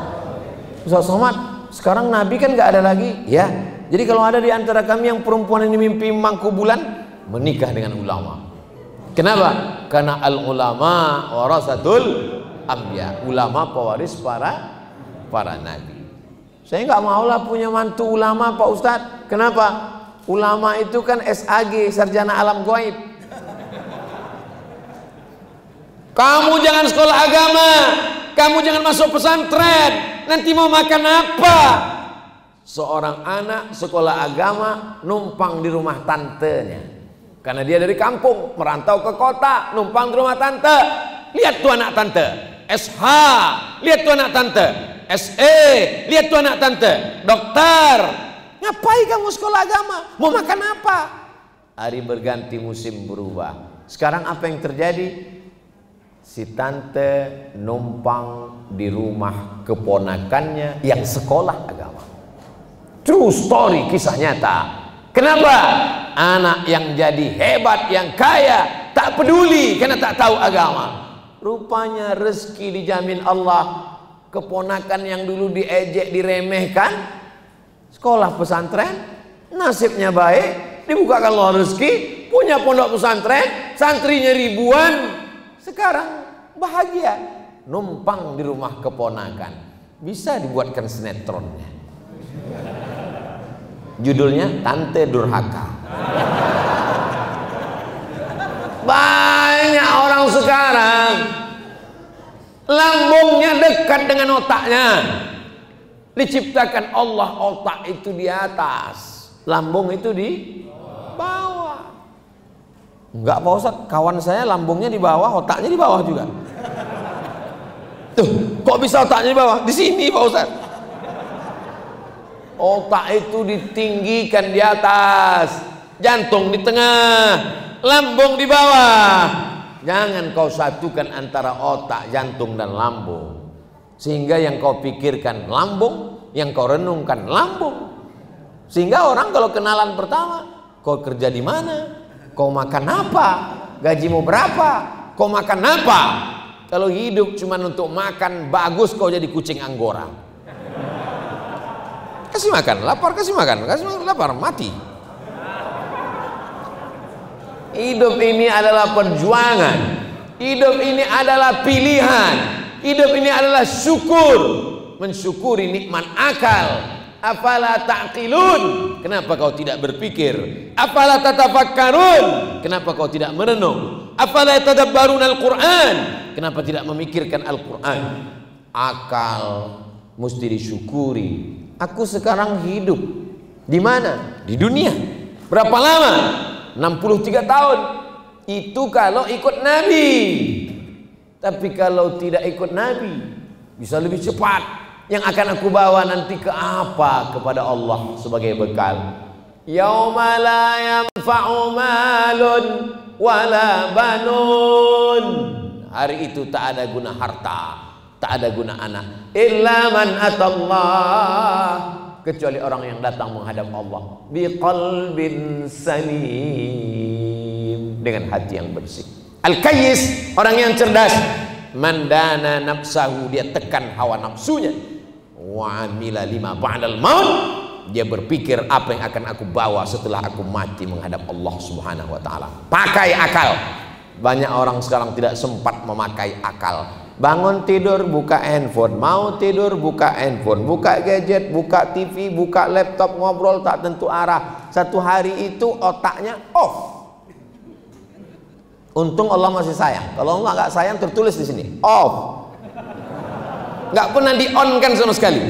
Ustaz Somad, sekarang Nabi kan nggak ada lagi, ya. Jadi kalau ada di antara kami yang perempuan ini mimpi mangku bulan, menikah dengan ulama. Kenapa? Karena al ulama warasatul ambiya. Ulama pewaris para para nabi. Saya nggak maulah punya mantu ulama Pak Ustadz. Kenapa? Ulama itu kan SAG, sarjana alam goib. Kamu jangan sekolah agama, kamu jangan masuk pesantren. Nanti mau makan apa? Seorang anak sekolah agama numpang di rumah tantenya. Karena dia dari kampung, merantau ke kota, numpang di rumah tante. Lihat tuh anak tante. SH, lihat tuh anak tante. SE, lihat tuh anak tante. Dokter, ngapain kamu sekolah agama? Mau makan apa? Hari berganti musim berubah. Sekarang apa yang terjadi? Si tante numpang di rumah keponakannya yang sekolah agama. True story, kisah nyata. Kenapa? Anak yang jadi hebat, yang kaya, tak peduli karena tak tahu agama. Rupanya rezeki dijamin Allah. Keponakan yang dulu diejek, diremehkan, sekolah pesantren, nasibnya baik, dibukakan Allah rezeki, punya pondok pesantren, santrinya ribuan, sekarang bahagia, numpang di rumah keponakan. Bisa dibuatkan sinetronnya. Judulnya Tante Durhaka. Banyak orang sekarang lambungnya dekat dengan otaknya. Diciptakan Allah otak itu di atas, lambung itu di bawah. Enggak Pak Ustaz, kawan saya lambungnya di bawah, otaknya di bawah juga. Tuh, kok bisa otaknya di bawah? Di sini Pak Ustaz. Otak itu ditinggikan di atas, jantung di tengah, lambung di bawah. Jangan kau satukan antara otak, jantung dan lambung. Sehingga yang kau pikirkan lambung, yang kau renungkan lambung. Sehingga orang kalau kenalan pertama, kau kerja di mana? Kau makan apa? Gajimu berapa? Kau makan apa? Kalau hidup cuma untuk makan, bagus kau jadi kucing anggora. Kasih makan, lapar kasih makan, kasih makan, lapar mati. Hidup ini adalah perjuangan. Hidup ini adalah pilihan. Hidup ini adalah syukur. Mensyukuri nikmat akal. Afala ta'qilun? Kenapa kau tidak berpikir? Afala tatafakkarun? Kenapa kau tidak merenung? Afala tadabbarun al-Qur'an? Kenapa tidak memikirkan Al-Qur'an? Akal mesti disyukuri. Aku sekarang hidup di mana? Di dunia. Berapa lama? 63 tahun. Itu kalau ikut Nabi. Tapi kalau tidak ikut Nabi, bisa lebih cepat yang akan aku bawa nanti ke apa? Kepada Allah sebagai bekal. Yauma la yanfa'u malun wala banun. Hari itu tak ada guna harta tak ada guna anak. Illa man atallah. Kecuali orang yang datang menghadap Allah. Biqalbin salim. Dengan hati yang bersih. Al-kayyis orang yang cerdas. Mandana nafsahu dia tekan hawa nafsunya wa amila lima ba'dal maut dia berpikir apa yang akan aku bawa setelah aku mati menghadap Allah Subhanahu wa taala. Pakai akal. Banyak orang sekarang tidak sempat memakai akal. Bangun tidur buka handphone, mau tidur buka handphone, buka gadget, buka TV, buka laptop, ngobrol tak tentu arah. Satu hari itu otaknya off. Untung Allah masih sayang. Kalau Allah nggak sayang tertulis di sini off nggak pernah di on kan sama sekali.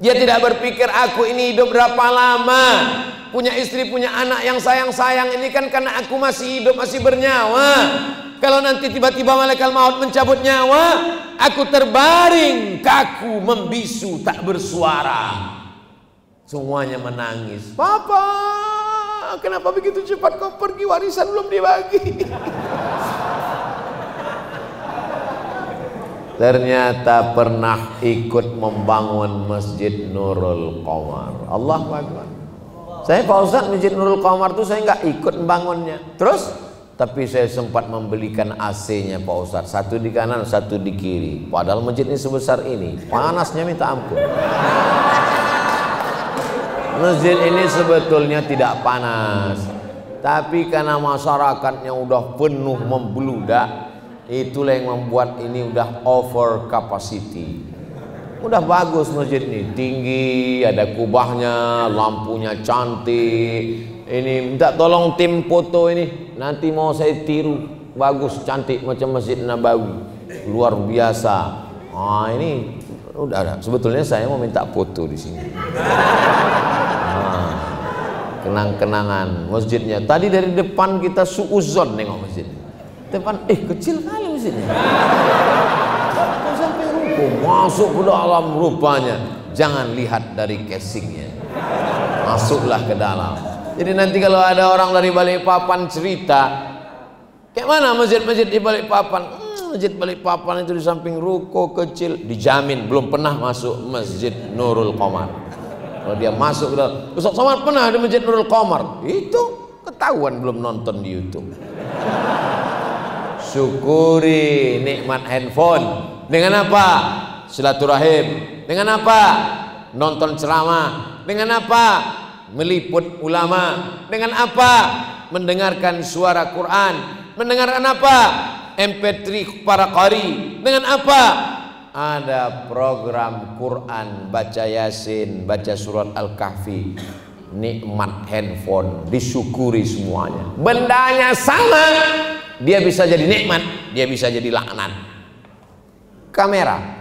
Dia tidak berpikir aku ini hidup berapa lama? Punya istri punya anak yang sayang-sayang ini kan karena aku masih hidup masih bernyawa. Kalau nanti tiba-tiba malaikat maut mencabut nyawa aku terbaring kaku membisu tak bersuara. Semuanya menangis. Papa kenapa begitu cepat kau pergi? Warisan belum dibagi <laughs> ternyata pernah ikut membangun Masjid Nurul Qamar. Allah Akbar. Saya Pak Ustaz Masjid Nurul Qamar itu saya nggak ikut membangunnya. Terus tapi saya sempat membelikan AC-nya Pak Ustaz. Satu di kanan, satu di kiri. Padahal masjid ini sebesar ini. Panasnya minta ampun. Masjid ini sebetulnya tidak panas. Tapi karena masyarakatnya udah penuh membeludak, itulah yang membuat ini udah over capacity. Udah bagus masjid ini. Tinggi ada kubahnya lampunya cantik. Ini minta tolong tim foto ini. Nanti mau saya tiru. Bagus cantik macam masjid Nabawi. Luar biasa. Ah ini udah ada. Sebetulnya saya mau minta foto di sini. Ah, kenang-kenangan masjidnya. Tadi dari depan kita suuzon nengok masjid depan eh kecil kali masjidnya sampai ruku masuk ke dalam rupanya. Jangan lihat dari casingnya. Masuklah ke dalam. Jadi nanti kalau ada orang dari Balikpapan cerita kayak mana masjid-masjid di Balikpapan? Hmm, masjid Balikpapan itu di samping ruko kecil. Dijamin belum pernah masuk masjid Nurul Qamar. Kalau dia masuk ke dalam Ustaz Somad pernah di masjid Nurul Qamar? Itu ketahuan belum nonton di YouTube syukuri nikmat handphone. Dengan apa? Silaturahim. Dengan apa? Nonton ceramah. Dengan apa? Meliput ulama. Dengan apa? Mendengarkan suara Quran. Mendengarkan apa? MP3 para qari. Dengan apa? Ada program Quran. Baca Yasin baca surat Al-Kahfi nikmat handphone disyukuri semuanya bendanya sama dia bisa jadi nikmat, dia bisa jadi laknat. Kamera.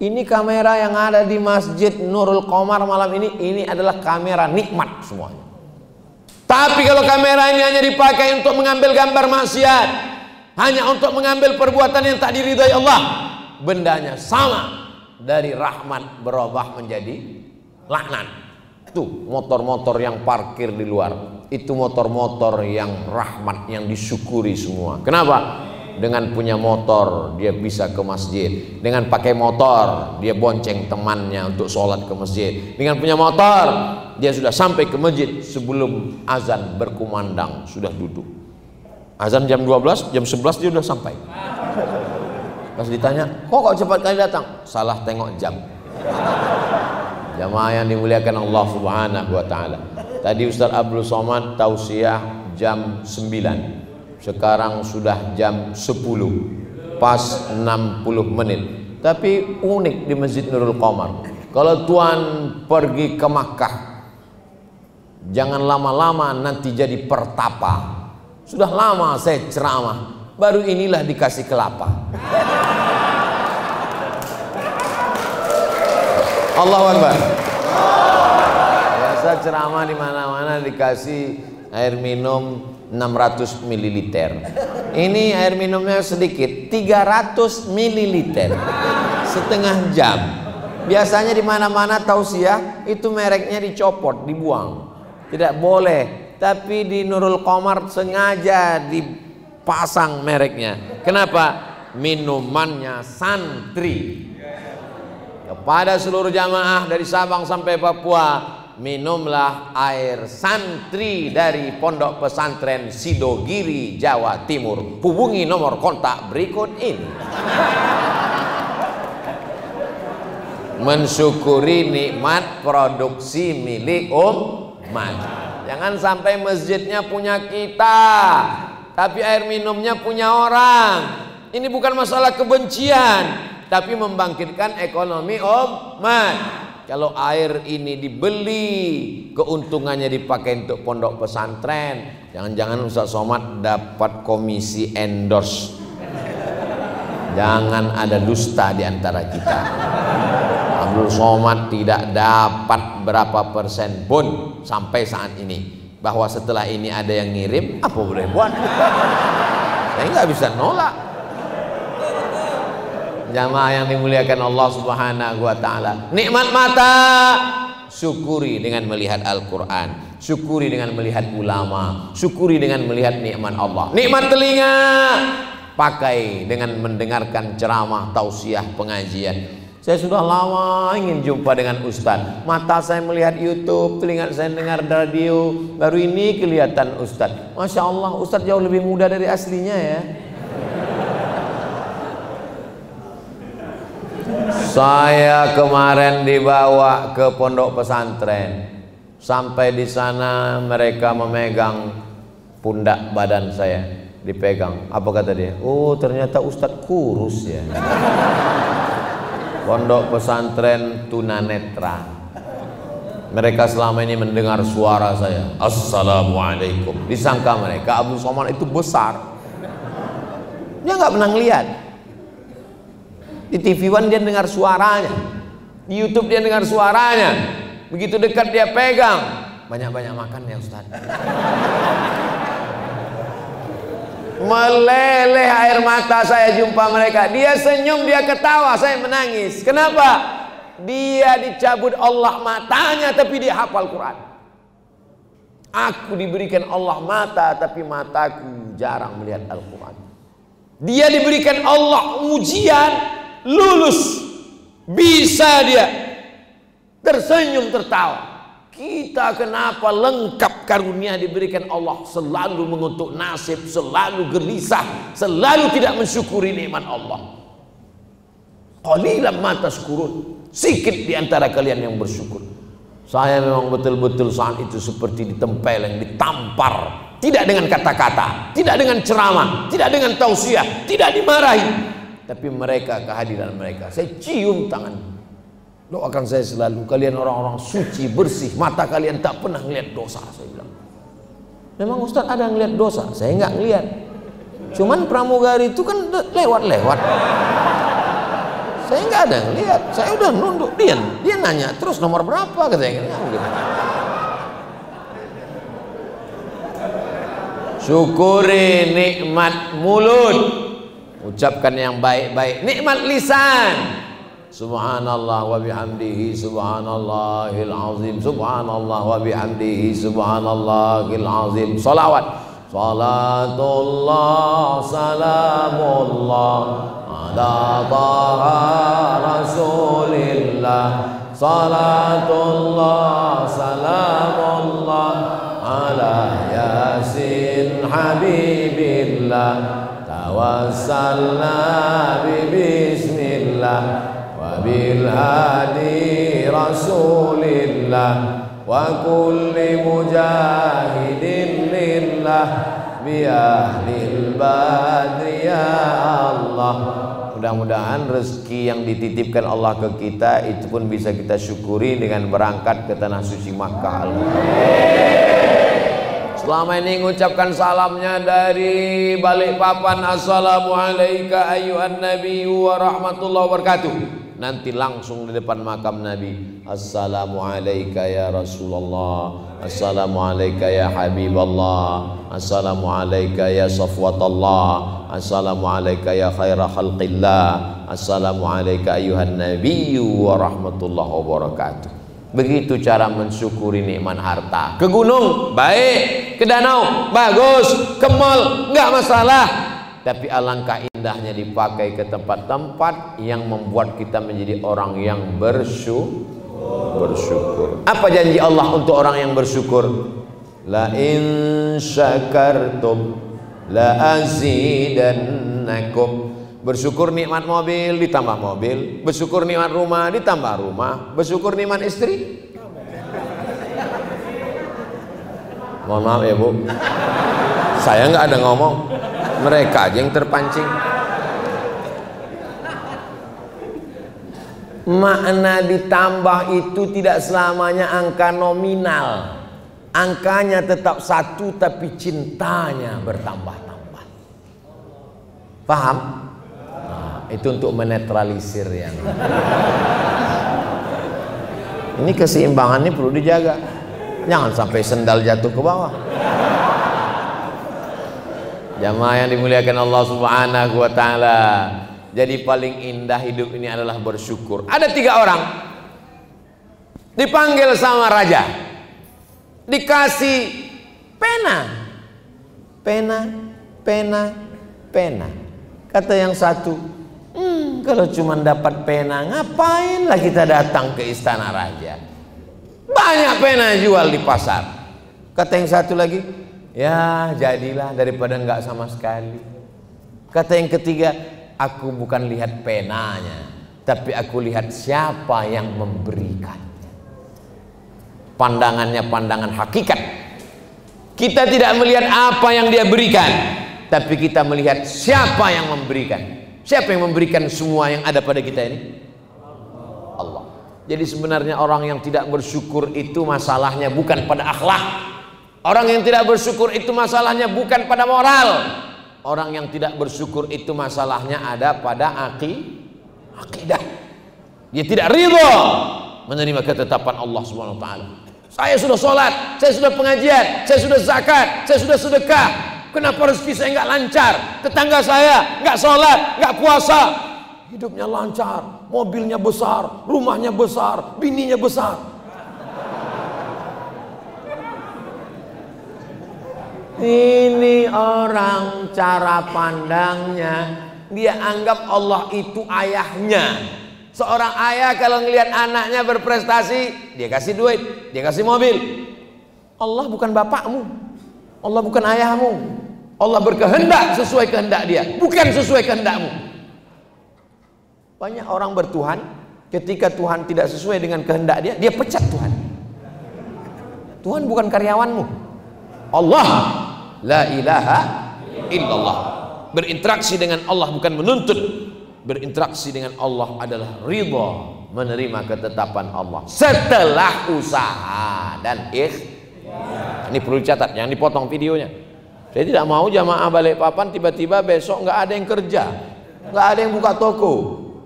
Ini kamera yang ada di Masjid Nurul Qamar malam ini, ini adalah kamera nikmat semuanya. Tapi kalau kamera ini hanya dipakai untuk mengambil gambar maksiat, hanya untuk mengambil perbuatan yang tak diridhai Allah, bendanya sama dari rahmat berubah menjadi laknat. Tuh motor-motor yang parkir di luar itu motor-motor yang rahmat yang disyukuri semua. Kenapa? Dengan punya motor dia bisa ke masjid. Dengan pakai motor dia bonceng temannya untuk sholat ke masjid. Dengan punya motor dia sudah sampai ke masjid sebelum azan berkumandang sudah duduk. Azan jam 12, jam 11 dia sudah sampai. Pas ditanya, kok kok cepat kali datang? Salah tengok jam. Jamaah yang dimuliakan Allah Subhanahu wa taala. Tadi Ustaz Abdul Somad tausiah jam 9. sekarang sudah jam 10 pas 60 menit. Tapi unik di Masjid Nurul Qamar. Kalau tuan pergi ke Makkah jangan lama-lama nanti jadi pertapa. Sudah lama saya ceramah. Baru inilah dikasih kelapa Allah Akbar. Biasa ceramah di mana-mana dikasih air minum 600 ml ini air minumnya sedikit 300 ml setengah jam. Biasanya di mana-mana tausiah itu mereknya dicopot dibuang. Tidak boleh. Tapi di Nurul Qamar sengaja dipasang mereknya. Kenapa? Minumannya santri kepada seluruh jamaah dari Sabang sampai Papua minumlah air santri dari pondok pesantren Sidogiri Jawa Timur. Hubungi nomor kontak berikut ini. Mensyukuri nikmat produksi milik umat. Jangan sampai masjidnya punya kita tapi air minumnya punya orang. Ini bukan masalah kebencian tapi membangkitkan ekonomi umat kalau air ini dibeli, keuntungannya dipakai untuk pondok pesantren, jangan-jangan Ustaz Somad dapat komisi endorse. Jangan ada dusta di antara kita. Abdul Somad tidak dapat berapa persen pun sampai saat ini. Bahwa setelah ini ada yang ngirim, apa boleh buat? Saya nggak bisa nolak. Jamaah yang dimuliakan Allah Subhanahu wa taala. Nikmat mata. Syukuri dengan melihat Al-Qur'an, syukuri dengan melihat ulama, syukuri dengan melihat nikmat Allah. Nikmat telinga. Pakai dengan mendengarkan ceramah, tausiah, pengajian. Saya sudah lama ingin jumpa dengan Ustadz Mata saya melihat Youtube Telinga saya dengar radio. Baru ini kelihatan Ustadz Masya Allah Ustadz jauh lebih muda dari aslinya ya Saya kemarin dibawa ke pondok pesantren. Sampai di sana mereka memegang pundak badan saya, dipegang. Apa kata dia? Oh, ternyata Ustadz kurus ya. Pondok pesantren tunanetra. Mereka selama ini mendengar suara saya. Assalamualaikum. Disangka mereka Abdul Somad itu besar. Dia nggak pernah lihat. Di TV One dia dengar suaranya. Di YouTube dia dengar suaranya. Begitu dekat dia pegang. Banyak-banyak makan ya Ustaz. Meleleh air mata saya jumpa mereka. Dia senyum, dia ketawa, saya menangis. Kenapa? Dia dicabut Allah matanya tapi dia hafal Quran. Aku diberikan Allah mata tapi mataku jarang melihat Al-Quran. Dia diberikan Allah ujian lulus. Bisa dia. Tersenyum tertawa. Kita kenapa lengkap karunia diberikan Allah? Selalu mengutuk nasib selalu gelisah selalu tidak mensyukuri nikmat Allah. Qalilan mata syukurun sikit di antara kalian yang bersyukur. Saya memang betul-betul saat itu seperti ditempeleng, ditampar. Tidak dengan kata-kata, tidak dengan ceramah, tidak dengan tausiah, tidak dimarahi, tapi mereka kehadiran mereka. Saya cium tangan. Doakan saya selalu. Kalian orang-orang suci bersih. Mata kalian tak pernah melihat dosa saya bilang. Memang Ustaz ada yang lihat dosa? Saya nggak ngeliat. Cuman pramugari itu kan lewat-lewat. Saya nggak ada yang lihat. Saya udah nunduk. Dia dia nanya terus nomor berapa? Katanya gitu. syukuri nikmat mulut ucapkan yang baik-baik. Nikmat lisan. Subhanallah wa bihamdihi subhanallahil azim. Subhanallah wa bihamdihi subhanallahil azim. Salawat. Salatullah salamullah ala taha rasulillah. Salatullah salamullah ala yasin habibillah wa bil hadi rasulillah wa kulli mujahidin lillah bi ahlil badri ya Allah. Mudah-mudahan rezeki yang dititipkan Allah ke kita itu pun bisa kita syukuri dengan berangkat ke tanah suci Makkah. Al Selama ini mengucapkan salamnya dari balik papan Assalamualaikum ayuhan nabi wa rahmatullahi wabarakatuh nanti langsung di depan makam Nabi Assalamualaikum ya Rasulullah. Assalamualaikum ya Habiballah Assalamualaikum ya Safwatallah Assalamualaikum ya khaira khalqillah. Assalamualaikum ayuhan Nabi wa rahmatullahi wabarakatuh Begitu cara mensyukuri nikmat harta. Ke gunung, baik. Ke danau, bagus. Ke mall, enggak masalah. Tapi alangkah indahnya dipakai ke tempat-tempat yang membuat kita menjadi orang yang bersyukur. Bersyukur. Apa janji Allah untuk orang yang bersyukur? La in syakartum la azidannakum bersyukur nikmat mobil ditambah mobil. Bersyukur nikmat rumah ditambah rumah. Bersyukur nikmat istri. Mohon maaf ya bu. Saya nggak ada ngomong. Mereka aja yang terpancing. Makna ditambah itu tidak selamanya angka nominal. Angkanya tetap satu tapi cintanya bertambah-tambah. Paham? Itu untuk menetralisir yang ini keseimbangannya perlu dijaga jangan sampai sendal jatuh ke bawah Jamaah yang dimuliakan Allah Subhanahu wa taala. Jadi paling indah hidup ini adalah bersyukur. Ada tiga orang dipanggil sama raja. Dikasih pena. Pena, pena, pena. Kata yang satu, kalau cuma dapat pena, ngapain lah kita datang ke istana raja? Banyak pena jual di pasar. Kata yang satu lagi, Ya jadilah daripada enggak sama sekali. Kata yang ketiga, aku bukan lihat penanya, tapi aku lihat siapa yang memberikan. Pandangannya pandangan hakikat. Kita tidak melihat apa yang dia berikan, tapi kita melihat siapa yang memberikan. Siapa yang memberikan semua yang ada pada kita ini? Allah. Jadi sebenarnya orang yang tidak bersyukur itu masalahnya bukan pada akhlak, Orang yang tidak bersyukur itu masalahnya bukan pada moral. Orang yang tidak bersyukur itu masalahnya ada pada aki, akidah. Dia tidak ridho menerima ketetapan Allah Subhanahu wa taala. Saya sudah sholat, saya sudah pengajian, saya sudah zakat, saya sudah sedekah. Kenapa rezeki saya nggak lancar? Tetangga saya nggak sholat, nggak puasa. Hidupnya lancar, mobilnya besar, rumahnya besar, bininya besar. Ini orang cara pandangnya dia anggap Allah itu ayahnya. Seorang ayah kalau ngelihat anaknya berprestasi, dia kasih duit, dia kasih mobil. Allah bukan bapakmu. Allah bukan ayahmu. Allah berkehendak sesuai kehendak dia, bukan sesuai kehendakmu. Banyak orang bertuhan, ketika Tuhan tidak sesuai dengan kehendak dia, dia pecat Tuhan. Tuhan bukan karyawanmu. Allah la ilaha illallah berinteraksi dengan Allah bukan menuntut berinteraksi dengan Allah adalah ridha menerima ketetapan Allah setelah usaha dan ikhtiar ini perlu dicatat jangan dipotong videonya. Saya tidak mau jamaah balik papan tiba-tiba besok nggak ada yang kerja. Nggak ada yang buka toko.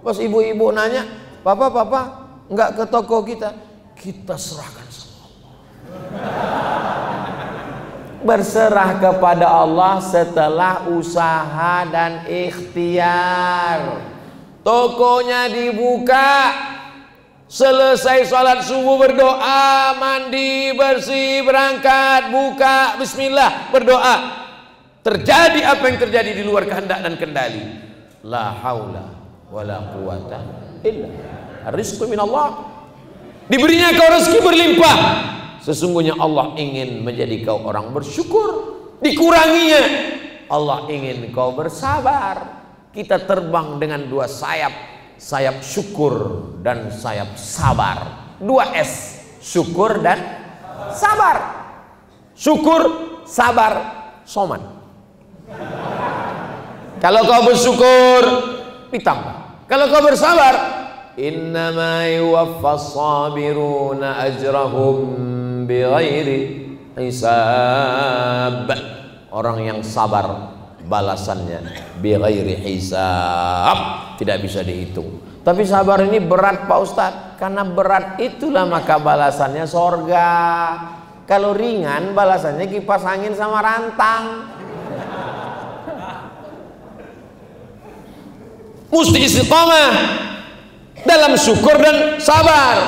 Pas ibu-ibu nanya papa papa nggak ke toko kita? Kita serahkan Allah. Berserah kepada Allah setelah usaha dan ikhtiar. Tokonya dibuka, selesai sholat subuh berdoa, mandi bersih, berangkat, buka, bismillah, berdoa. Terjadi apa yang terjadi di luar kehendak dan kendali. La haula wala quwata illa rizqu min Allah. Diberinya kau rezeki berlimpah, Sesungguhnya Allah ingin menjadi kau orang bersyukur. Dikuranginya. Allah ingin kau bersabar. Kita terbang dengan dua sayap. Sayap syukur dan sayap sabar. Dua S. Syukur dan sabar. Syukur, sabar, soman. Kalau kau bersyukur, ditambah. Kalau kau bersabar, innama yuwaffas ajrahum bighairi hisab. Orang yang sabar balasannya bighairi hisab, tidak bisa dihitung. Tapi sabar ini berat Pak Ustadz. Karena berat itulah maka balasannya sorga. Kalau ringan balasannya kipas angin sama rantang. Mesti istiqomah. Dalam syukur dan sabar.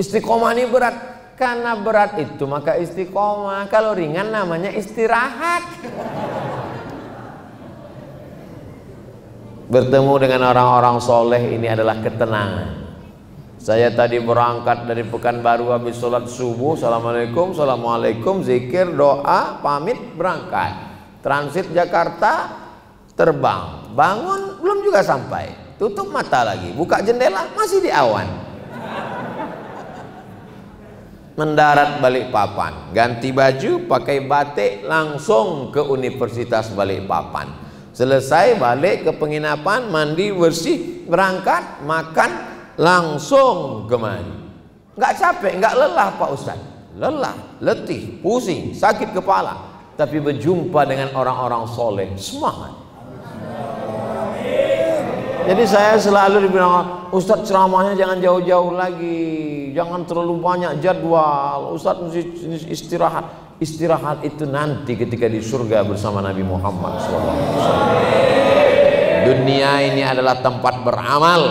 Istiqomah ini berat. Karena berat itu maka istiqomah. Kalau ringan namanya istirahat bertemu dengan orang-orang soleh ini adalah ketenangan. Saya tadi berangkat dari Pekanbaru habis sholat subuh. Assalamualaikum, Assalamualaikum Zikir, doa, pamit, berangkat. Transit Jakarta Terbang. Bangun belum juga sampai. Tutup mata lagi. Buka jendela masih di awan. Mendarat balik papan. Ganti baju pakai batik langsung ke Universitas balik papan selesai balik ke penginapan mandi bersih berangkat makan langsung kemari. Nggak capek nggak lelah Pak Ustaz lelah letih pusing sakit kepala. Tapi berjumpa dengan orang-orang soleh semangat jadi saya selalu dibilang Ustadz ceramahnya jangan jauh-jauh lagi. Jangan terlalu banyak jadwal. Ustadz mesti istirahat. Istirahat itu nanti ketika di surga bersama Nabi Muhammad SAW Dunia ini adalah tempat beramal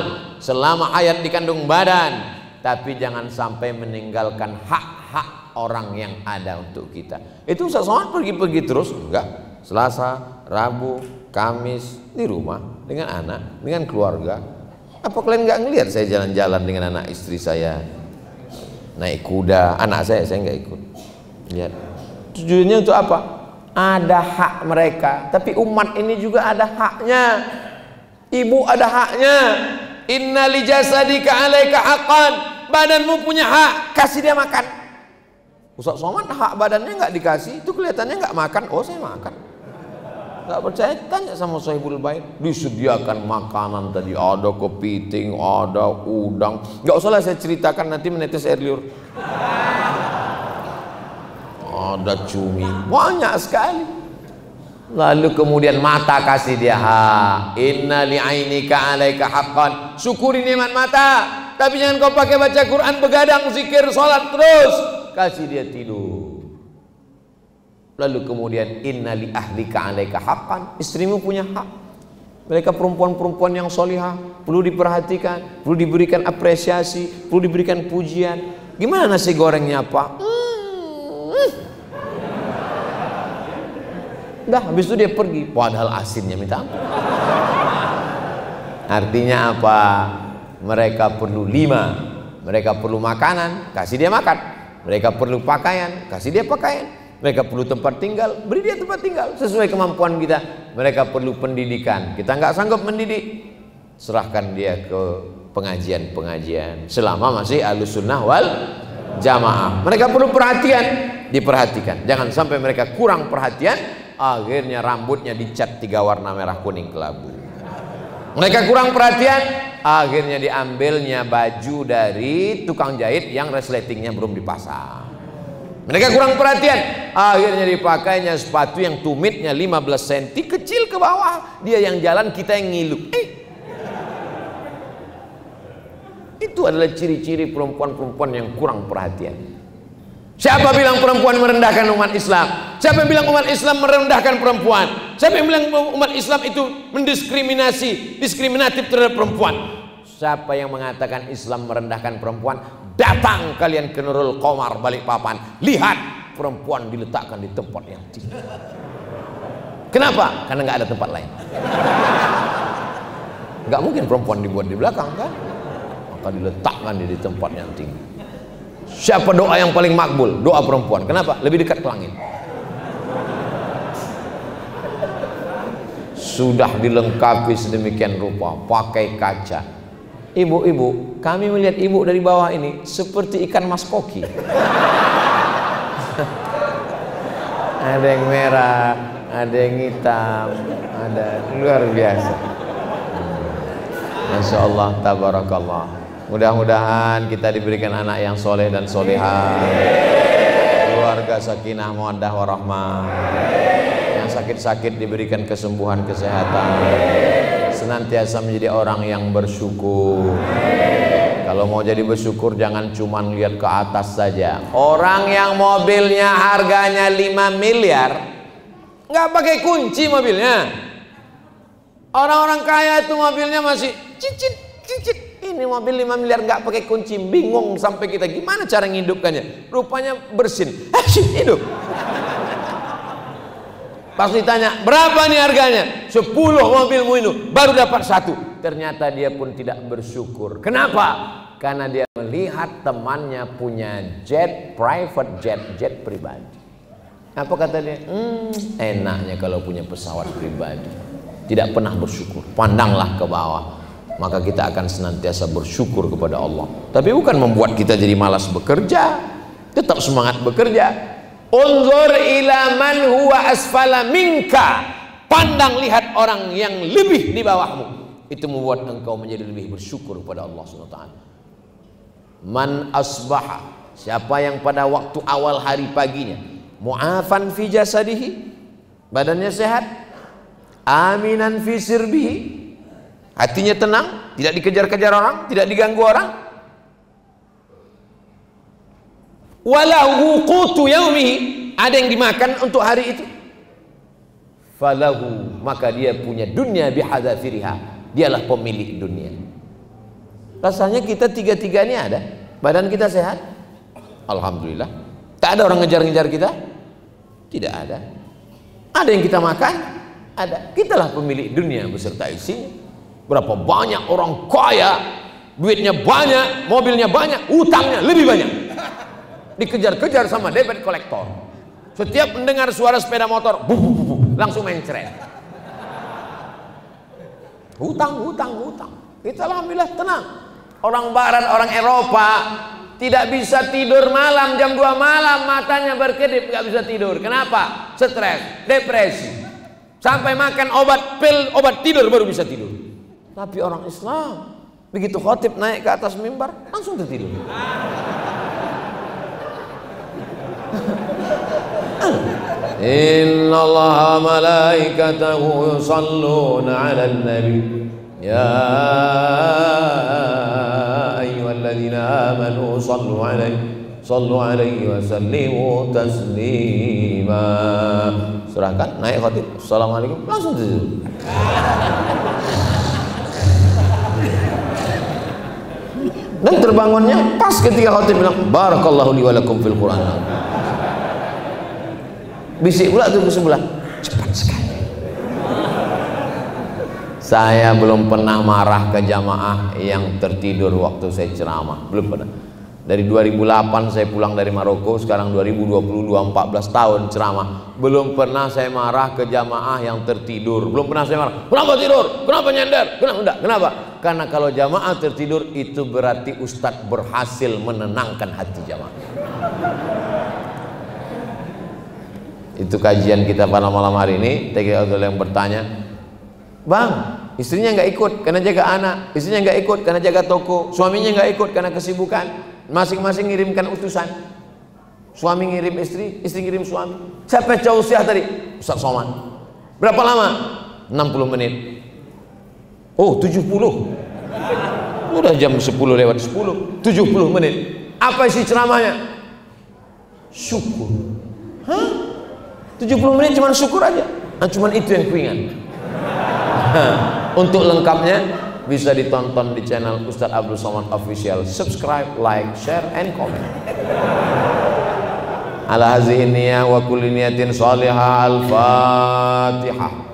Selama hayat dikandung badan. Tapi jangan sampai meninggalkan hak-hak orang yang ada untuk kita. Itu Ustadz Somad pergi-pergi terus? Enggak. Selasa, Rabu, Kamis di rumah dengan anak, dengan keluarga. Apa kalian nggak ngelihat saya jalan-jalan dengan anak istri saya naik kuda, anak saya saya nggak ikut. Lihat. Tujuannya untuk apa? Ada hak mereka, tapi umat ini juga ada haknya. Ibu ada haknya. Inna li jasadika alaika haqqan. Badanmu punya hak, kasih dia makan. Ustaz Somad hak badannya nggak dikasih, itu kelihatannya nggak makan. Oh saya makan. Gak percaya tanya sama sahibul bait. Disediakan makanan tadi. Ada kepiting ada udang. Gak usahlah saya ceritakan nanti menetes air liur. Ada cumi. Banyak sekali. Lalu kemudian mata kasih dia ha inna li'ainika alaika haqqan. Syukuri nikmat mata. Tapi jangan kau pakai baca Quran begadang zikir salat terus. Kasih dia tidur Lalu kemudian innali ahlika alaika haqqan. Istrimu punya hak. Mereka perempuan-perempuan yang solihah perlu diperhatikan, perlu diberikan apresiasi, perlu diberikan pujian. Gimana nasi gorengnya Pak? Hmm. Dah, habis itu dia pergi. Padahal asinnya minta. Artinya apa? Mereka perlu lima. Mereka perlu makanan, kasih dia makan. Mereka perlu pakaian, kasih dia pakaian. Mereka perlu tempat tinggal, beri dia tempat tinggal sesuai kemampuan kita. Mereka perlu pendidikan, kita nggak sanggup mendidik, serahkan dia ke pengajian-pengajian. Selama masih alus sunnah wal jamaah. Mereka perlu perhatian, diperhatikan. Jangan sampai mereka kurang perhatian, akhirnya rambutnya dicat tiga warna merah kuning kelabu. Mereka kurang perhatian, akhirnya diambilnya baju dari tukang jahit yang resletingnya belum dipasang. Mereka kurang perhatian. Akhirnya dipakainya sepatu yang tumitnya 15 cm kecil ke bawah. Dia yang jalan, kita yang ngilu. Eh. Itu adalah ciri-ciri perempuan-perempuan yang kurang perhatian. Siapa bilang perempuan merendahkan umat Islam? Siapa yang bilang umat Islam merendahkan perempuan? Siapa yang bilang umat Islam itu mendiskriminasi, diskriminatif terhadap perempuan? Siapa yang mengatakan Islam merendahkan perempuan? Datang kalian ke Nurul Komar balik papan. Lihat perempuan diletakkan di tempat yang tinggi. Kenapa? Karena nggak ada tempat lain. Nggak mungkin perempuan dibuat di belakang kan? Maka diletakkan di tempat yang tinggi. Siapa doa yang paling makbul? Doa perempuan. Kenapa? Lebih dekat ke langit. Sudah dilengkapi sedemikian rupa, pakai kaca, Ibu-ibu, kami melihat ibu dari bawah ini seperti ikan mas koki. <laughs> ada yang merah, ada yang hitam, ada luar biasa. Masya Allah, tabarakallah. Mudah-mudahan kita diberikan anak yang soleh dan solehah, keluarga sakinah, mawaddah, warahmah. Yang sakit-sakit diberikan kesembuhan, kesehatan, senantiasa menjadi orang yang bersyukur. Kalau mau jadi bersyukur jangan cuma lihat ke atas saja. Orang yang mobilnya harganya 5 miliar nggak pakai kunci mobilnya. Orang-orang kaya itu mobilnya masih cicit cicit. Ini mobil 5 miliar nggak pakai kunci, bingung sampai kita gimana cara ngidupkannya. Rupanya bersin, hidup. Pas ditanya, berapa nih harganya? 10 mobilmu ini, baru dapat satu. Ternyata dia pun tidak bersyukur. Kenapa? Karena dia melihat temannya punya jet, private jet, jet pribadi. Apa kata dia? Hmm, enaknya kalau punya pesawat pribadi. Tidak pernah bersyukur. Pandanglah ke bawah maka kita akan senantiasa bersyukur kepada Allah tapi bukan membuat kita jadi malas bekerja tetap semangat bekerja unzur ila man huwa asfala minka pandang lihat orang yang lebih di bawahmu itu membuat engkau menjadi lebih bersyukur kepada Allah SWT man asbaha siapa yang pada waktu awal hari paginya mu'afan fi jasadihi badannya sehat aminan fi sirbihi hatinya tenang, tidak dikejar-kejar orang, tidak diganggu orang. Walahu qutu ada yang dimakan untuk hari itu. Falahu, maka dia punya dunia bihadzafiriha. Dialah pemilik dunia. Rasanya kita tiga-tiga ini ada. Badan kita sehat. Alhamdulillah. Tak ada orang ngejar-ngejar kita? Tidak ada. Ada yang kita makan? Ada. Kitalah pemilik dunia beserta isinya. Berapa banyak orang kaya, duitnya banyak, mobilnya banyak, utangnya lebih banyak. Dikejar-kejar sama debit kolektor. Setiap mendengar suara sepeda motor, bu, bu, bu, bu, langsung mencret. Hutang, hutang, hutang. Kita alhamdulillah tenang. Orang barat, orang Eropa tidak bisa tidur malam jam 2 malam matanya berkedip nggak bisa tidur kenapa stres depresi sampai makan obat pil obat tidur baru bisa tidur tapi orang Islam begitu khotib naik ke atas mimbar langsung tertidur. <laughs> Inna Allah malaikatahu yusalluna ala nabi Ya ayyuhalladzina amanu sallu alaihi sallu alaihi wa sallimu taslima Serahkan naik khotib Assalamualaikum langsung tidur dan terbangunnya pas ketika khotib bilang barakallahu li walakum fil quran bisik pula tuh ke sebelah cepat sekali. Saya belum pernah marah ke jamaah yang tertidur waktu saya ceramah. Belum pernah. Dari 2008 saya pulang dari Maroko sekarang 2022 14 tahun ceramah. Belum pernah saya marah ke jamaah yang tertidur. Belum pernah saya marah. Kenapa tidur? Kenapa nyender? Kenapa? Enggak. Kenapa? Karena kalau jamaah tertidur itu berarti ustadz berhasil menenangkan hati jamaah itu kajian kita pada malam hari ini. TK yang bertanya. Bang istrinya nggak ikut karena jaga anak. Istrinya nggak ikut karena jaga toko. Suaminya nggak ikut karena kesibukan. Masing-masing ngirimkan utusan. Suami ngirim istri istri ngirim suami. Siapa usia tadi? Ustaz Somad. Berapa lama? 60 menit. Oh 70 udah jam 10 lewat 10 70 menit. Apa isi ceramahnya? Syukur. Hah 70 menit cuma syukur aja nah, cuma itu yang kuingat <laughs> untuk lengkapnya bisa ditonton di channel Ustadz Abdul Somad Official. Subscribe, like, share, and comment. Ala hazihi niyah wa kulli niyatin salihah al-fatihah.